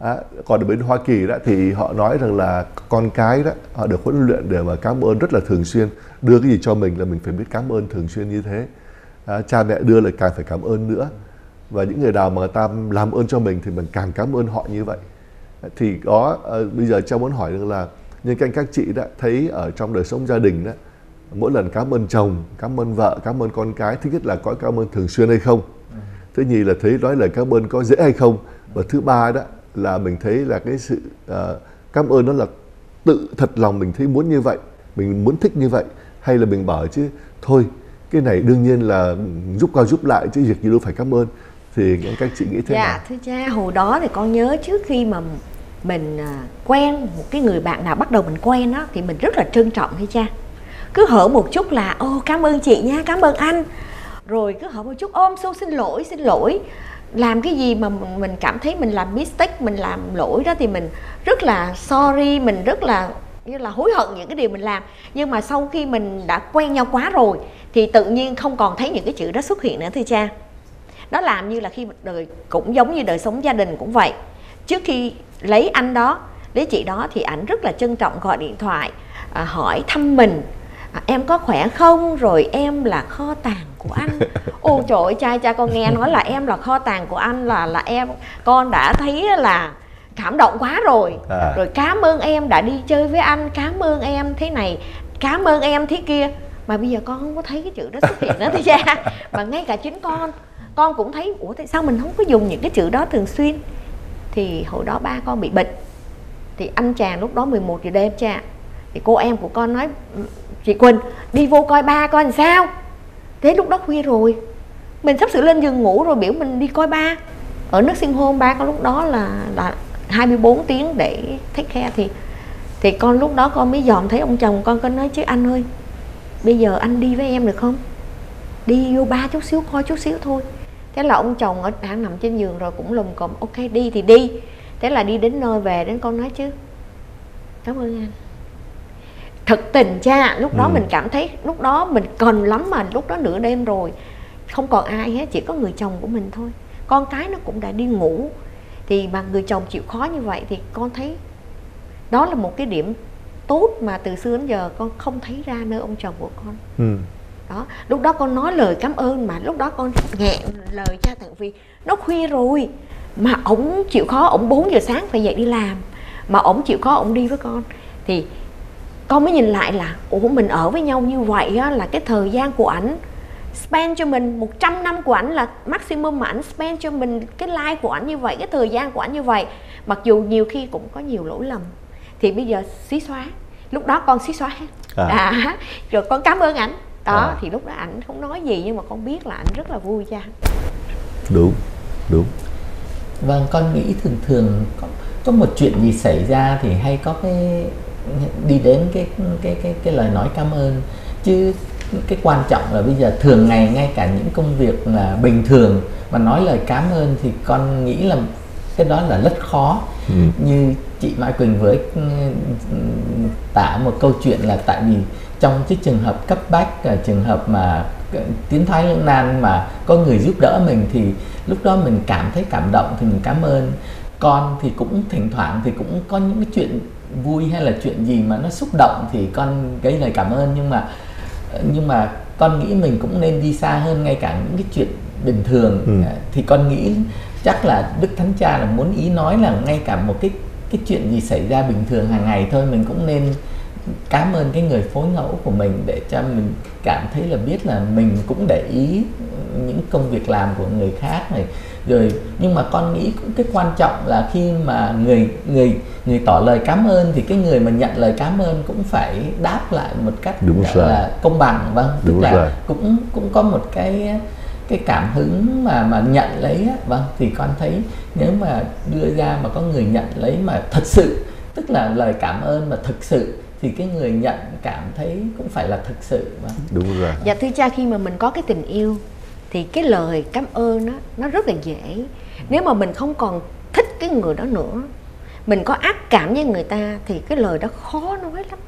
Đó. còn ở bên Hoa Kỳ đó thì họ nói rằng là con cái đó họ được huấn luyện để mà cảm ơn rất là thường xuyên. Đưa cái gì cho mình là mình phải biết cảm ơn thường xuyên như thế à, cha mẹ đưa lại càng phải cảm ơn nữa. Và những người nào mà người ta làm ơn cho mình thì mình càng cảm ơn họ như vậy. Thì có à, bây giờ cha muốn hỏi rằng là như các anh các chị đã thấy ở trong đời sống gia đình đó mỗi lần cảm ơn chồng cảm ơn vợ cảm ơn con cái thứ nhất là có cảm ơn thường xuyên hay không? Thứ nhì là thấy nói lời cảm ơn có dễ hay không? Và thứ ba đó là mình thấy là cái sự uh, cảm ơn đó là tự thật lòng mình thấy muốn như vậy mình muốn thích như vậy hay là mình bảo chứ thôi cái này đương nhiên là giúp qua giúp lại chứ việc gì đâu phải cảm ơn. Thì các chị nghĩ thế dạ, nào? thưa cha hồi đó thì con nhớ trước khi mà mình à, quen một cái người bạn nào bắt đầu mình quen á thì mình rất là trân trọng thưa cha. Cứ hở một chút là ô cảm ơn chị nha cảm ơn anh. Rồi cứ hở một chút ôm xô xin lỗi xin lỗi. Làm cái gì mà mình cảm thấy mình làm mistake mình làm lỗi đó thì mình rất là sorry mình rất là như là hối hận những cái điều mình làm. Nhưng mà sau khi mình đã quen nhau quá rồi thì tự nhiên không còn thấy những cái chữ đó xuất hiện nữa thưa cha. Đó làm như là khi đời cũng giống như đời sống gia đình cũng vậy. Trước khi lấy anh đó lấy chị đó thì ảnh rất là trân trọng gọi điện thoại à, hỏi thăm mình à, em có khỏe không? Rồi em là kho tàng của anh. Ô trời ơi cha cha con nghe nói là em là kho tàng của anh là là em con đã thấy là cảm động quá rồi. À. rồi cảm ơn em đã đi chơi với anh cảm ơn em thế này cảm ơn em thế kia mà bây giờ con không có thấy cái chữ đó xuất hiện nữa thì cha mà ngay cả chính con con cũng thấy, ủa, tại sao mình không có dùng những cái chữ đó thường xuyên? Thì hồi đó ba con bị bệnh. Thì anh chàng lúc đó 11 giờ đêm cha. Thì cô em của con nói ừ, chị Quỳnh, đi vô coi ba con làm sao. Thế lúc đó khuya rồi. Mình sắp sửa lên giường ngủ rồi, biểu mình đi coi ba. Ở nước sinh hôn, ba con lúc đó là là 24 tiếng để take care thì thì con lúc đó con mới dòm thấy ông chồng con có nói, chứ anh ơi bây giờ anh đi với em được không? Đi vô ba chút xíu coi chút xíu thôi. Thế là ông chồng ở đang nằm trên giường rồi cũng lùm cùm ok đi thì đi. Thế là đi đến nơi về đến con nói chứ cảm ơn anh. Thực tình cha lúc đó ừ. mình cảm thấy lúc đó mình cần lắm mà lúc đó nửa đêm rồi không còn ai hết chỉ có người chồng của mình thôi. Con cái nó cũng đã đi ngủ thì mà người chồng chịu khó như vậy thì con thấy đó là một cái điểm tốt mà từ xưa đến giờ con không thấy ra nơi ông chồng của con. Ừ. đó lúc đó con nói lời cảm ơn mà lúc đó con nghẹn lời cha thằng vì nó khuya rồi mà ổng chịu khó ổng 4 giờ sáng phải dậy đi làm mà ổng chịu khó ổng đi với con. Thì con mới nhìn lại là ủa mình ở với nhau như vậy á, là cái thời gian của ảnh spend cho mình 100 năm của ảnh là maximum mà ảnh spend cho mình cái life của ảnh như vậy cái thời gian của ảnh như vậy. Mặc dù nhiều khi cũng có nhiều lỗi lầm thì bây giờ xí xóa lúc đó con xí xóa hết. À. à, rồi con cảm ơn ảnh. Đó À. thì lúc đó ảnh không nói gì nhưng mà con biết là ảnh rất là vui cha đúng đúng. Vâng, con nghĩ thường thường có, có một chuyện gì xảy ra thì hay có cái đi đến cái cái cái cái lời nói cảm ơn. Chứ cái quan trọng là bây giờ thường ngày ngay cả những công việc là bình thường mà nói lời cảm ơn thì con nghĩ là cái đó là rất khó Ừ. như chị Mai Quỳnh với ừ, tả một câu chuyện là tại vì trong cái trường hợp cấp bách à, trường hợp mà ờ, tiến thoái lưỡng nan mà có người giúp đỡ mình thì lúc đó mình cảm thấy cảm động thì mình cảm ơn con thì cũng thỉnh thoảng thì cũng có những cái chuyện vui hay là chuyện gì mà nó xúc động thì con gây lời cảm ơn nhưng mà nhưng mà con nghĩ mình cũng nên đi xa hơn ngay cả những cái chuyện bình thường Ừ. Thì con nghĩ chắc là Đức Thánh Cha là muốn ý nói là ngay cả một cái cái chuyện gì xảy ra bình thường hàng ngày thôi mình cũng nên cảm ơn cái người phối ngẫu của mình để cho mình cảm thấy là biết là mình cũng để ý những công việc làm của người khác này rồi nhưng mà con nghĩ cũng cái quan trọng là khi mà người người người tỏ lời cảm ơn thì cái người mà nhận lời cảm ơn cũng phải đáp lại một cách Đúng gọi rồi. là công bằng vâng tức Đúng là rồi. cũng cũng có một cái cái cảm hứng mà mà nhận lấy á vâng thì con thấy nếu mà đưa ra mà có người nhận lấy mà thật sự tức là lời cảm ơn mà thực sự thì cái người nhận cảm thấy cũng phải là thực sự vâng đúng rồi Dạ thưa cha khi mà mình có cái tình yêu thì cái lời cảm ơn nó nó rất là dễ. Nếu mà mình không còn thích cái người đó nữa, mình có ác cảm với người ta thì cái lời đó khó nói lắm.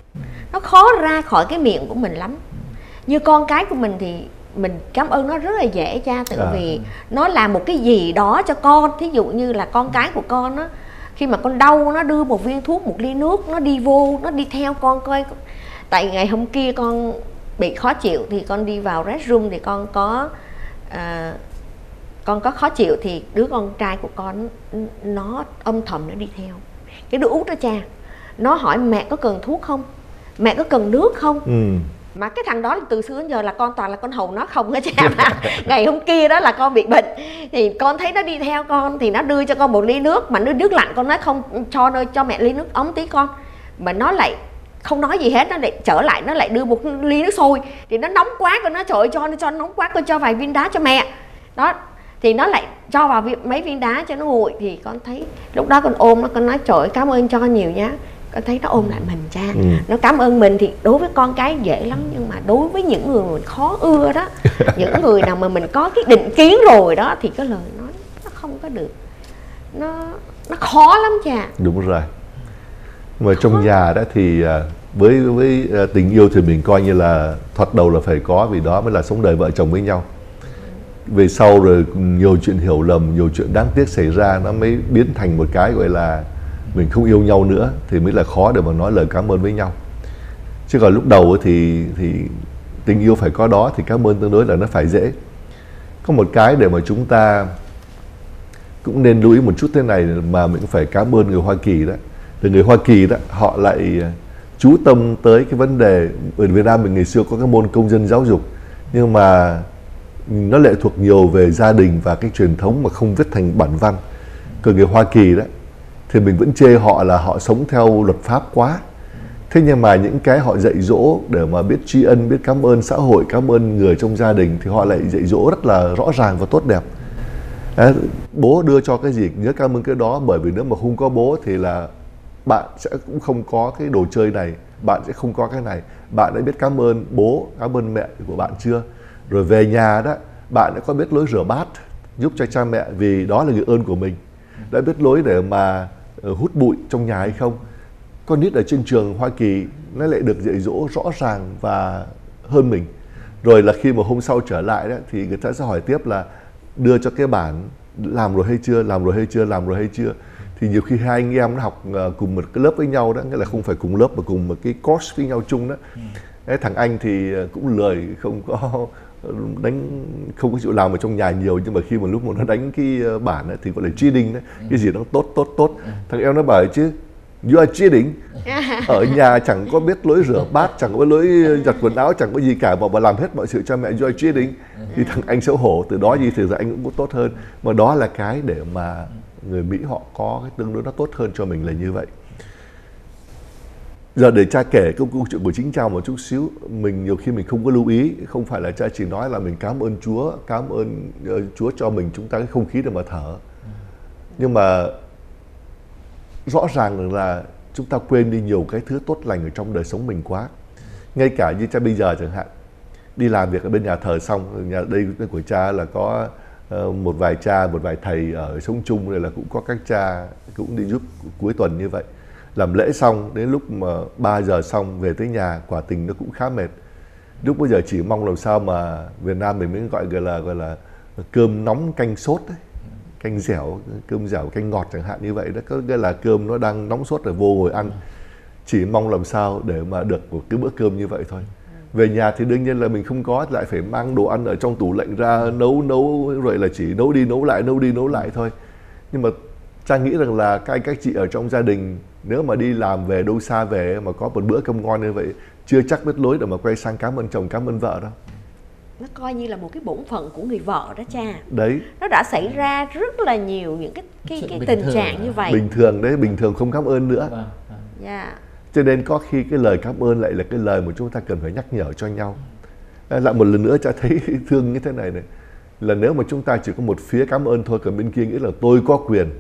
Nó khó ra khỏi cái miệng của mình lắm. Như con cái của mình thì mình cảm ơn nó rất là dễ cha tự À. vì nó làm một cái gì đó cho con. Thí dụ như là con cái của con á khi mà con đau nó đưa một viên thuốc một ly nước nó đi vô nó đi theo con coi. Tại ngày hôm kia con bị khó chịu thì con đi vào restroom thì con có à, con có khó chịu thì đứa con trai của con nó âm thầm nó đi theo. Cái đứa út đó cha nó hỏi mẹ có cần thuốc không? Mẹ có cần nước không? Ừ. mà cái thằng đó từ xưa đến giờ là con toàn là con hầu nó không á cha mà ngày hôm kia đó là con bị bệnh. Thì con thấy nó đi theo con thì nó đưa cho con một ly nước mà nước nước lạnh con nói không cho nơi cho mẹ ly nước ấm tí con. Mà nó lại không nói gì hết nó lại trở lại nó lại đưa một ly nước sôi. Thì nó nóng quá con nói trời ơi cho nó cho nóng quá con cho vài viên đá cho mẹ. Đó thì nó lại cho vào mấy viên đá cho nó nguội. Thì con thấy lúc đó con ôm nó con nói trời ơi cảm ơn cho nhiều nhá con thấy nó ôm lại mình cha. Ừ. nó cảm ơn mình thì đối với con cái dễ lắm nhưng mà đối với những người mình khó ưa đó những người nào mà mình có cái định kiến rồi đó thì cái lời nói nó không có được. Nó nó khó lắm cha. Đúng rồi. Mà trong nhà đó thì à, với với à, tình yêu thì mình coi như là thoạt đầu là phải có vì đó mới là sống đời vợ chồng với nhau. Về sau rồi nhiều chuyện hiểu lầm nhiều chuyện đáng tiếc xảy ra nó mới biến thành một cái gọi là mình không yêu nhau nữa thì mới là khó để mà nói lời cảm ơn với nhau. Chứ còn lúc đầu thì thì tình yêu phải có đó thì cảm ơn tương đối là nó phải dễ. Có một cái để mà chúng ta cũng nên lưu ý một chút thế này mà mình cũng phải cảm ơn người Hoa Kỳ đó. Thì người Hoa Kỳ đó, họ lại à, chú tâm tới cái vấn đề ở Việt Nam mình ngày xưa có cái môn công dân giáo dục, nhưng mà nó lệ thuộc nhiều về gia đình và cái truyền thống mà không viết thành bản văn. Còn người Hoa Kỳ đó thì mình vẫn chê họ là họ sống theo luật pháp quá. Thế nhưng mà những cái họ dạy dỗ để mà biết tri ân biết cảm ơn xã hội cảm ơn người trong gia đình thì họ lại dạy dỗ rất là rõ ràng và tốt đẹp. Đấy, bố đưa cho cái gì? Nhớ cảm ơn cái đó bởi vì nếu mà không có bố thì là bạn sẽ cũng không có cái đồ chơi này bạn sẽ không có cái này. Bạn đã biết cảm ơn bố cảm ơn mẹ của bạn chưa? Rồi về nhà đó bạn đã có biết lối rửa bát giúp cho cha mẹ vì đó là người ơn của mình. Đã biết lối để mà hút bụi trong nhà hay không. Con nít ở trên trường Hoa Kỳ nó lại được dạy dỗ rõ ràng và hơn mình. Rồi là khi mà hôm sau trở lại đó thì người ta sẽ hỏi tiếp là đưa cho cái bản làm rồi hay chưa làm rồi hay chưa làm rồi hay chưa? Thì nhiều khi hai anh em nó học ờ, cùng một cái lớp với nhau đó nghĩa là không phải cùng lớp mà cùng một cái course với nhau chung đó. Đấy, thằng anh thì ờ, cũng lười không có đánh không có chịu làm ở trong nhà nhiều nhưng mà khi mà lúc mà nó đánh cái ờ, bản ấy, thì gọi là cheating đấy cái gì nó tốt tốt tốt. Thằng em nó bảo chứ you are cheating. Ở nhà chẳng có biết lối rửa bát chẳng có lối giặt quần áo chẳng có gì cả mà bà làm hết mọi sự cho mẹ you are cheating. Thì thằng anh xấu hổ từ đó gì thì giờ anh cũng có tốt hơn. Mà đó là cái để mà người Mỹ họ có cái tương đối nó tốt hơn cho mình là như vậy giờ để cha kể câu câu chuyện của chính cha một chút xíu mình nhiều khi mình không có lưu ý không phải là cha chỉ nói là mình cảm ơn Chúa cảm ơn uh, Chúa cho mình chúng ta cái không khí để mà thở. Nhưng mà rõ ràng là chúng ta quên đi nhiều cái thứ tốt lành ở trong đời sống mình quá. Ngay cả như cha bây giờ chẳng hạn đi làm việc ở bên nhà thờ xong nhà đây của cha là có ờ, một vài cha một vài thầy ở sống chung rồi là cũng có các cha cũng đi giúp cuối tuần như vậy làm lễ xong, đến lúc mà 3 giờ xong về tới nhà, quả tình nó cũng khá mệt. Lúc bây giờ chỉ mong làm sao mà Việt Nam mình mới gọi gọi là gọi là cơm nóng canh sốt đấy canh dẻo, cơm dẻo, canh ngọt chẳng hạn như vậy đó. Có nghĩa là cơm nó đang nóng sốt rồi vô ngồi ăn. Chỉ mong làm sao để mà được một cái bữa cơm như vậy thôi. Về nhà thì đương nhiên là mình không có, lại phải mang đồ ăn ở trong tủ lạnh ra nấu nấu, rồi là chỉ nấu đi nấu lại, nấu đi nấu lại thôi. Nhưng mà cha nghĩ rằng là các anh các chị ở trong gia đình nếu mà đi làm về đâu xa về mà có một bữa cơm ngon như vậy chưa chắc biết lối để mà quay sang cảm ơn chồng cảm ơn vợ đâu. Nó coi như là một cái bổn phận của người vợ đó cha. Đấy. Nó đã xảy ra rất là nhiều những cái cái cái tình trạng à. như vậy. Bình thường đấy bình thường không cảm ơn nữa. Vâng, vâng. dạ. Cho nên có khi cái lời cảm ơn lại là cái lời mà chúng ta cần phải nhắc nhở cho nhau. À, lại một lần nữa cha thấy thương như thế này này. Là nếu mà chúng ta chỉ có một phía cảm ơn thôi còn bên kia nghĩ là tôi có quyền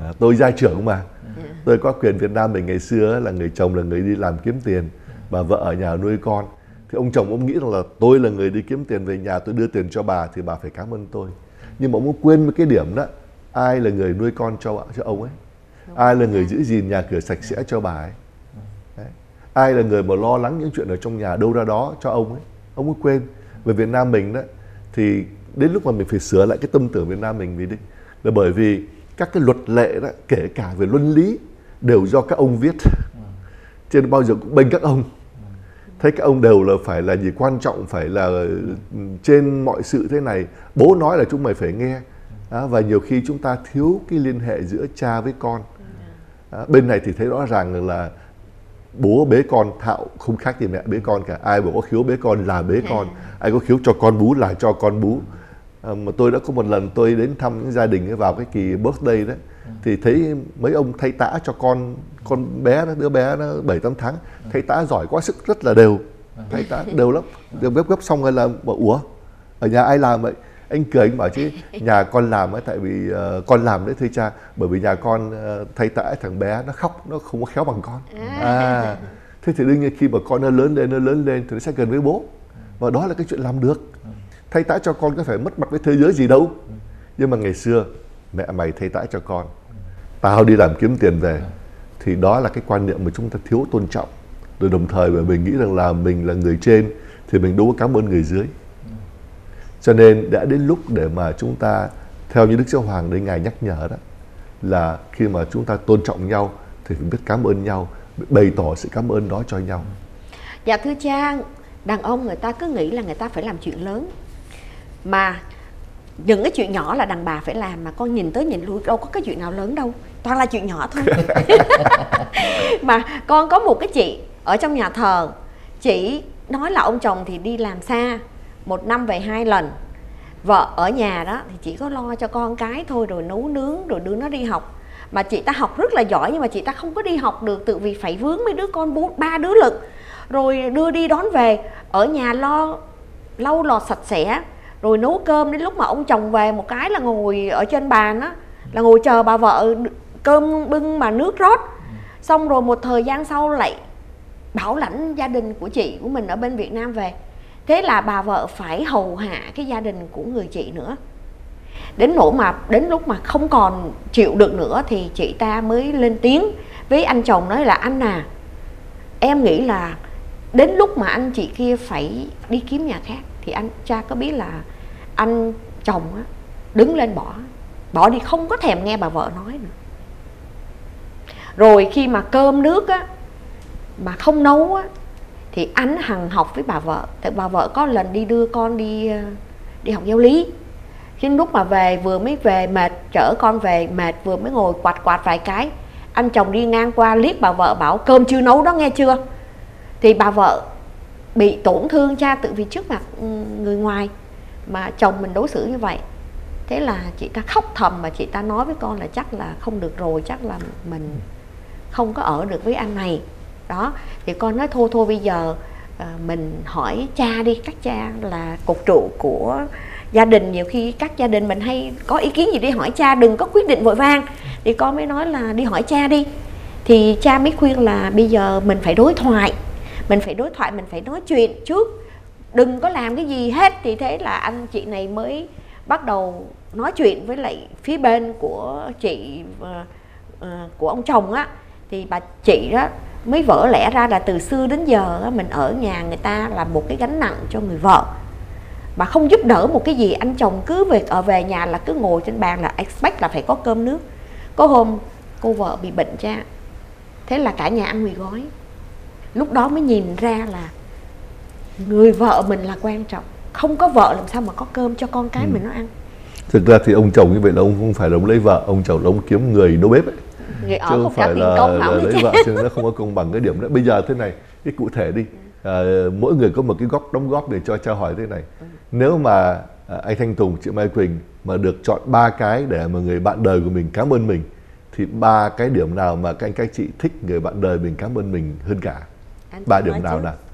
à, tôi gia trưởng mà. Tôi có quyền Việt Nam mình ngày xưa là người chồng là người đi làm kiếm tiền bà vợ ở nhà nuôi con. Thì ông chồng ông nghĩ rằng là tôi là người đi kiếm tiền về nhà tôi đưa tiền cho bà thì bà phải cảm ơn tôi. Nhưng mà ông quên cái điểm đó ai là người nuôi con cho cho ông ấy? Ai là người giữ gìn nhà cửa sạch sẽ cho bà ấy? Đấy. ai là người mà lo lắng những chuyện ở trong nhà đâu ra đó cho ông ấy? Ông ấy quên. Về Việt Nam mình đó thì đến lúc mà mình phải sửa lại cái tâm tưởng Việt Nam mình vì đi. Là bởi vì các cái luật lệ đó kể cả về luân lý đều do các ông viết. Cho nên bao giờ cũng bênh các ông. Thấy các ông đều là phải là gì quan trọng phải là trên mọi sự thế này. Bố nói là chúng mày phải nghe. Đó, và nhiều khi chúng ta thiếu cái liên hệ giữa cha với con. Đó, bên này thì thấy rõ ràng là bố bế con thạo không khác gì mẹ bế con cả. Ai mà có khiếu bế con là bế con. ai có khiếu cho con bú là cho con bú. à, mà tôi đã có một lần tôi đến thăm những gia đình vào cái kỳ birthday đấy thì thấy mấy ông thay tã cho con con bé đó đứa bé nó bảy tám tháng thay tã giỏi quá sức rất là đều. Thay tã đều lắm. Đều gấp gấp xong rồi là bảo ủa ở nhà ai làm vậy? Anh cười anh bảo chứ nhà con làm ấy tại vì ờ, con làm đấy thưa cha bởi vì nhà con ờ, thay tã thằng bé nó khóc nó không có khéo bằng con. À. Thế thì đương nhiên khi mà con nó lớn lên nó lớn lên thì nó sẽ gần với bố. Và đó là cái chuyện làm được thay tã cho con có phải mất mặt với thế giới gì đâu. Nhưng mà ngày xưa mẹ mày thay tã cho con. Tao đi làm kiếm tiền về. Thì đó là cái quan niệm mà chúng ta thiếu tôn trọng. Rồi đồng thời mà mình nghĩ rằng là mình là người trên thì mình đâu có cảm ơn người dưới. Cho nên đã đến lúc để mà chúng ta theo như Đức Giáo Hoàng đây Ngài nhắc nhở đó là khi mà chúng ta tôn trọng nhau thì phải biết cảm ơn nhau, bày tỏ sự cảm ơn đó cho nhau. Dạ thưa cha, đàn ông người ta cứ nghĩ là người ta phải làm chuyện lớn. Mà những cái chuyện nhỏ là đàn bà phải làm Mà con nhìn tới nhìn lui đâu có cái chuyện nào lớn đâu Toàn là chuyện nhỏ thôi. Mà con có một cái chị ở trong nhà thờ Chị nói là ông chồng thì đi làm xa Một năm về hai lần. Vợ ở nhà đó thì chỉ có lo cho con cái thôi Rồi nấu nướng rồi đưa nó đi học. Mà chị ta học rất là giỏi nhưng mà chị ta không có đi học được tự vì phải vướng mấy đứa con bốn ba đứa lực. Rồi đưa đi đón về ở nhà lo lau lọt sạch sẽ rồi nấu cơm đến lúc mà ông chồng về một cái là ngồi ở trên bàn á, là ngồi chờ bà vợ cơm bưng mà nước rót. Xong rồi một thời gian sau lại bảo lãnh gia đình của chị của mình ở bên Việt Nam về. Thế là bà vợ phải hầu hạ cái gia đình của người chị nữa. Đến nỗi mà, đến lúc mà không còn chịu được nữa thì chị ta mới lên tiếng với anh chồng nói là, anh à em nghĩ là đến lúc mà anh chị kia phải đi kiếm nhà khác thì anh, cha có biết là anh chồng á, đứng lên bỏ. Bỏ đi không có thèm nghe bà vợ nói nữa. Rồi khi mà cơm nước á, mà không nấu á, thì anh hằng học với bà vợ. Tại bà vợ có lần đi đưa con đi ờ, đi học giáo lý. Khi lúc mà về vừa mới về mệt, chở con về mệt, vừa mới ngồi quạt quạt vài cái, anh chồng đi ngang qua liếc bà vợ bảo, cơm chưa nấu đó, nghe chưa? Thì bà vợ bị tổn thương cha tự vì trước mặt ừ, người ngoài mà chồng mình đối xử như vậy. Thế là chị ta khóc thầm mà chị ta nói với con là chắc là không được rồi chắc là mình không có ở được với anh này. Đó thì con nói thôi thôi bây giờ à, mình hỏi cha đi các cha là cột trụ của gia đình nhiều khi các gia đình mình hay có ý kiến gì đi hỏi cha đừng có quyết định vội vàng. Thì con mới nói là đi hỏi cha đi. Thì cha mới khuyên là bây giờ mình phải đối thoại mình phải đối thoại mình phải nói chuyện trước. Đừng có làm cái gì hết. Thì thế là anh chị này mới bắt đầu nói chuyện với lại phía bên của chị uh, uh, của ông chồng á. Thì bà chị đó mới vỡ lẽ ra là từ xưa đến giờ á, mình ở nhà người ta là một cái gánh nặng cho người vợ. Mà không giúp đỡ một cái gì anh chồng cứ về ở về nhà là cứ ngồi trên bàn là expect là phải có cơm nước. Có hôm cô vợ bị bệnh cha. Thế là cả nhà ăn mì gói lúc đó mới nhìn ra là người vợ mình là quan trọng. Không có vợ làm sao mà có cơm cho con cái ừ. mình nó ăn. Thực ra thì ông chồng như vậy là ông không phải là ông lấy vợ ông chồng là ông kiếm người nấu bếp ấy. Người chứ không phải là, là lấy vợ nên nó không có công bằng cái điểm đó bây giờ thế này cái cụ thể đi. À, mỗi người có một cái góc đóng góp để cho trao hỏi thế này. Ừ. nếu mà à, anh Thanh Tùng chị Mai Quỳnh mà được chọn ba cái để mà người bạn đời của mình cảm ơn mình thì ba cái điểm nào mà các anh các chị thích người bạn đời mình cảm ơn mình hơn cả ba điểm nào nào?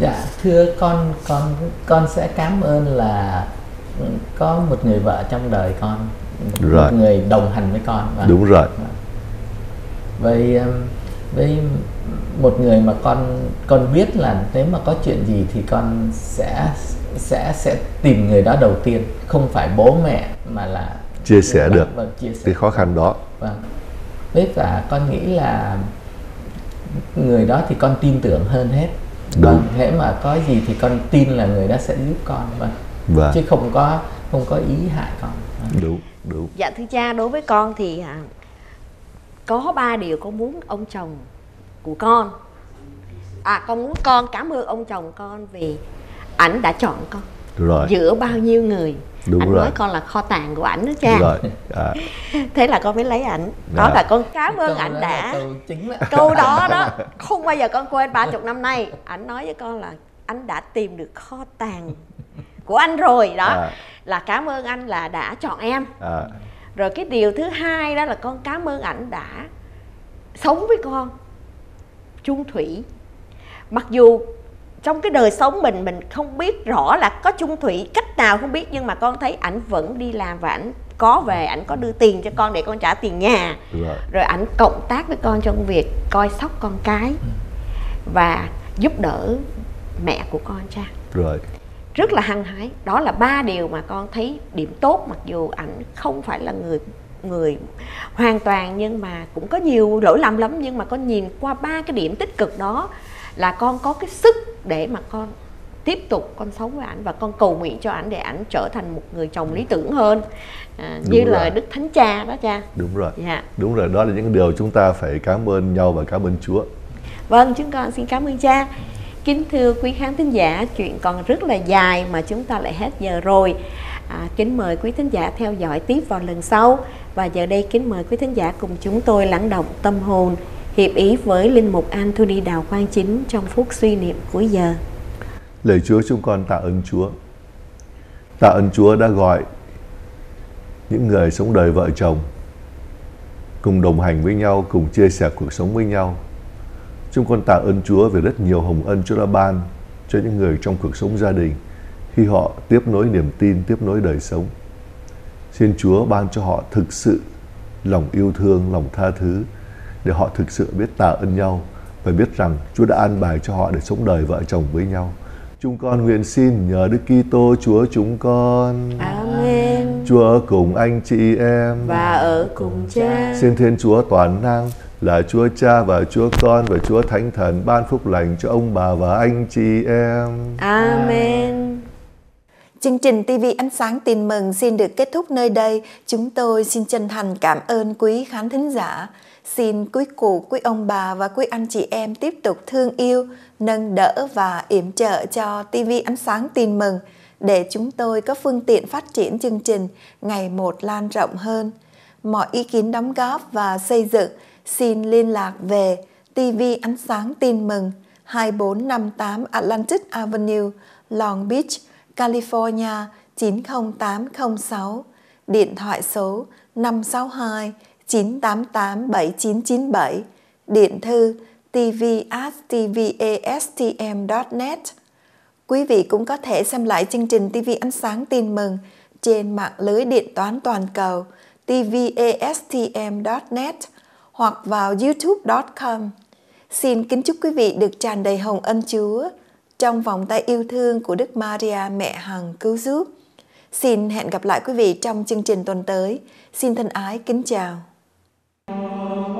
Dạ thưa con con con sẽ cảm ơn là có một người vợ trong đời con rồi. một người đồng hành với con. Và, đúng rồi. Với um, với một người mà con con biết là nếu mà có chuyện gì thì con sẽ sẽ sẽ tìm người đó đầu tiên không phải bố mẹ mà là chia sẻ được vâng, chia sẻ cái khó khăn đó. Vâng với cả con nghĩ là người đó thì con tin tưởng hơn hết Đúng. vâng hễ mà có gì thì con tin là người đó sẽ giúp con vâng, vâng. chứ không có không có ý hại con vâng. đúng đúng dạ thưa cha đối với con thì à, có ba điều con muốn ông chồng của con à con muốn con cảm ơn ông chồng con vì ảnh đã chọn con rồi. giữa bao nhiêu người Đúng anh rồi. nói con là kho tàng của ảnh đó cha rồi. À. thế là con mới lấy ảnh đó à. là con cảm ơn ảnh đã câu đó đó không bao giờ con quên ba chục năm nay ảnh nói với con là anh đã tìm được kho tàng của anh rồi đó à. là cảm ơn anh là đã chọn em à. rồi cái điều thứ hai đó là con cảm ơn ảnh đã sống với con chung thủy mặc dù trong cái đời sống mình mình không biết rõ là có chung thủy cách nào không biết nhưng mà con thấy ảnh vẫn đi làm và ảnh có về ảnh có đưa tiền cho con để con trả tiền nhà. Rồi, rồi ảnh cộng tác với con trong việc coi sóc con cái và giúp đỡ mẹ của con cha. Rồi. Rất là hăng hái. Đó là ba điều mà con thấy điểm tốt mặc dù ảnh không phải là người người hoàn toàn nhưng mà cũng có nhiều lỗi lầm lắm. Nhưng mà con nhìn qua ba cái điểm tích cực đó là con có cái sức để mà con tiếp tục con sống với ảnh và con cầu nguyện cho ảnh để ảnh trở thành một người chồng lý tưởng hơn. À, như rồi. lời đức thánh cha đó cha. Đúng rồi. Dạ. đúng rồi đó là những điều chúng ta phải cảm ơn nhau và cảm ơn chúa. Vâng chúng con xin cảm ơn cha. Kính thưa quý khán thính giả chuyện còn rất là dài mà chúng ta lại hết giờ rồi. À, kính mời quý thính giả theo dõi tiếp vào lần sau. Và giờ đây kính mời quý thính giả cùng chúng tôi lắng động tâm hồn hiệp ý với Linh Mục Anthony Đào Quang Chính trong phút suy niệm cuối giờ. Lời Chúa chúng con tạ ơn Chúa. Tạ ơn Chúa đã gọi những người sống đời vợ chồng cùng đồng hành với nhau, cùng chia sẻ cuộc sống với nhau. Chúng con tạ ơn Chúa về rất nhiều hồng ân Chúa đã ban cho những người trong cuộc sống gia đình khi họ tiếp nối niềm tin, tiếp nối đời sống. Xin Chúa ban cho họ thực sự lòng yêu thương, lòng tha thứ, để họ thực sự biết tạ ơn nhau và biết rằng Chúa đã an bài cho họ để sống đời vợ chồng với nhau. Chúng con nguyện xin nhờ Đức Kitô Chúa chúng con. Amen. Chúa cùng anh chị em và ở cùng Cha. Xin Thiên Chúa toàn năng là Chúa Cha và Chúa Con và Chúa Thánh Thần ban phúc lành cho ông bà và anh chị em. Amen. Chương trình TV Ánh Sáng Tin Mừng xin được kết thúc nơi đây. Chúng tôi xin chân thành cảm ơn quý khán thính giả. Xin quý cụ, quý ông bà và quý anh chị em tiếp tục thương yêu, nâng đỡ và yểm trợ cho TV Ánh Sáng Tin Mừng để chúng tôi có phương tiện phát triển chương trình ngày một lan rộng hơn. Mọi ý kiến đóng góp và xây dựng xin liên lạc về TV Ánh Sáng Tin Mừng 2458 Atlantic Avenue, Long Beach, California 90806, điện thoại số 562 988 7997, điện thư tv@tvastm.net. Quý vị cũng có thể xem lại chương trình TV Ánh Sáng Tin Mừng trên mạng lưới điện toán toàn cầu tvastm.net hoặc vào youtube.com. Xin kính chúc quý vị được tràn đầy hồng ân Chúa trong vòng tay yêu thương của Đức Maria mẹ hằng cứu giúp. Xin hẹn gặp lại quý vị trong chương trình tuần tới. Xin thân ái kính chào. Oh.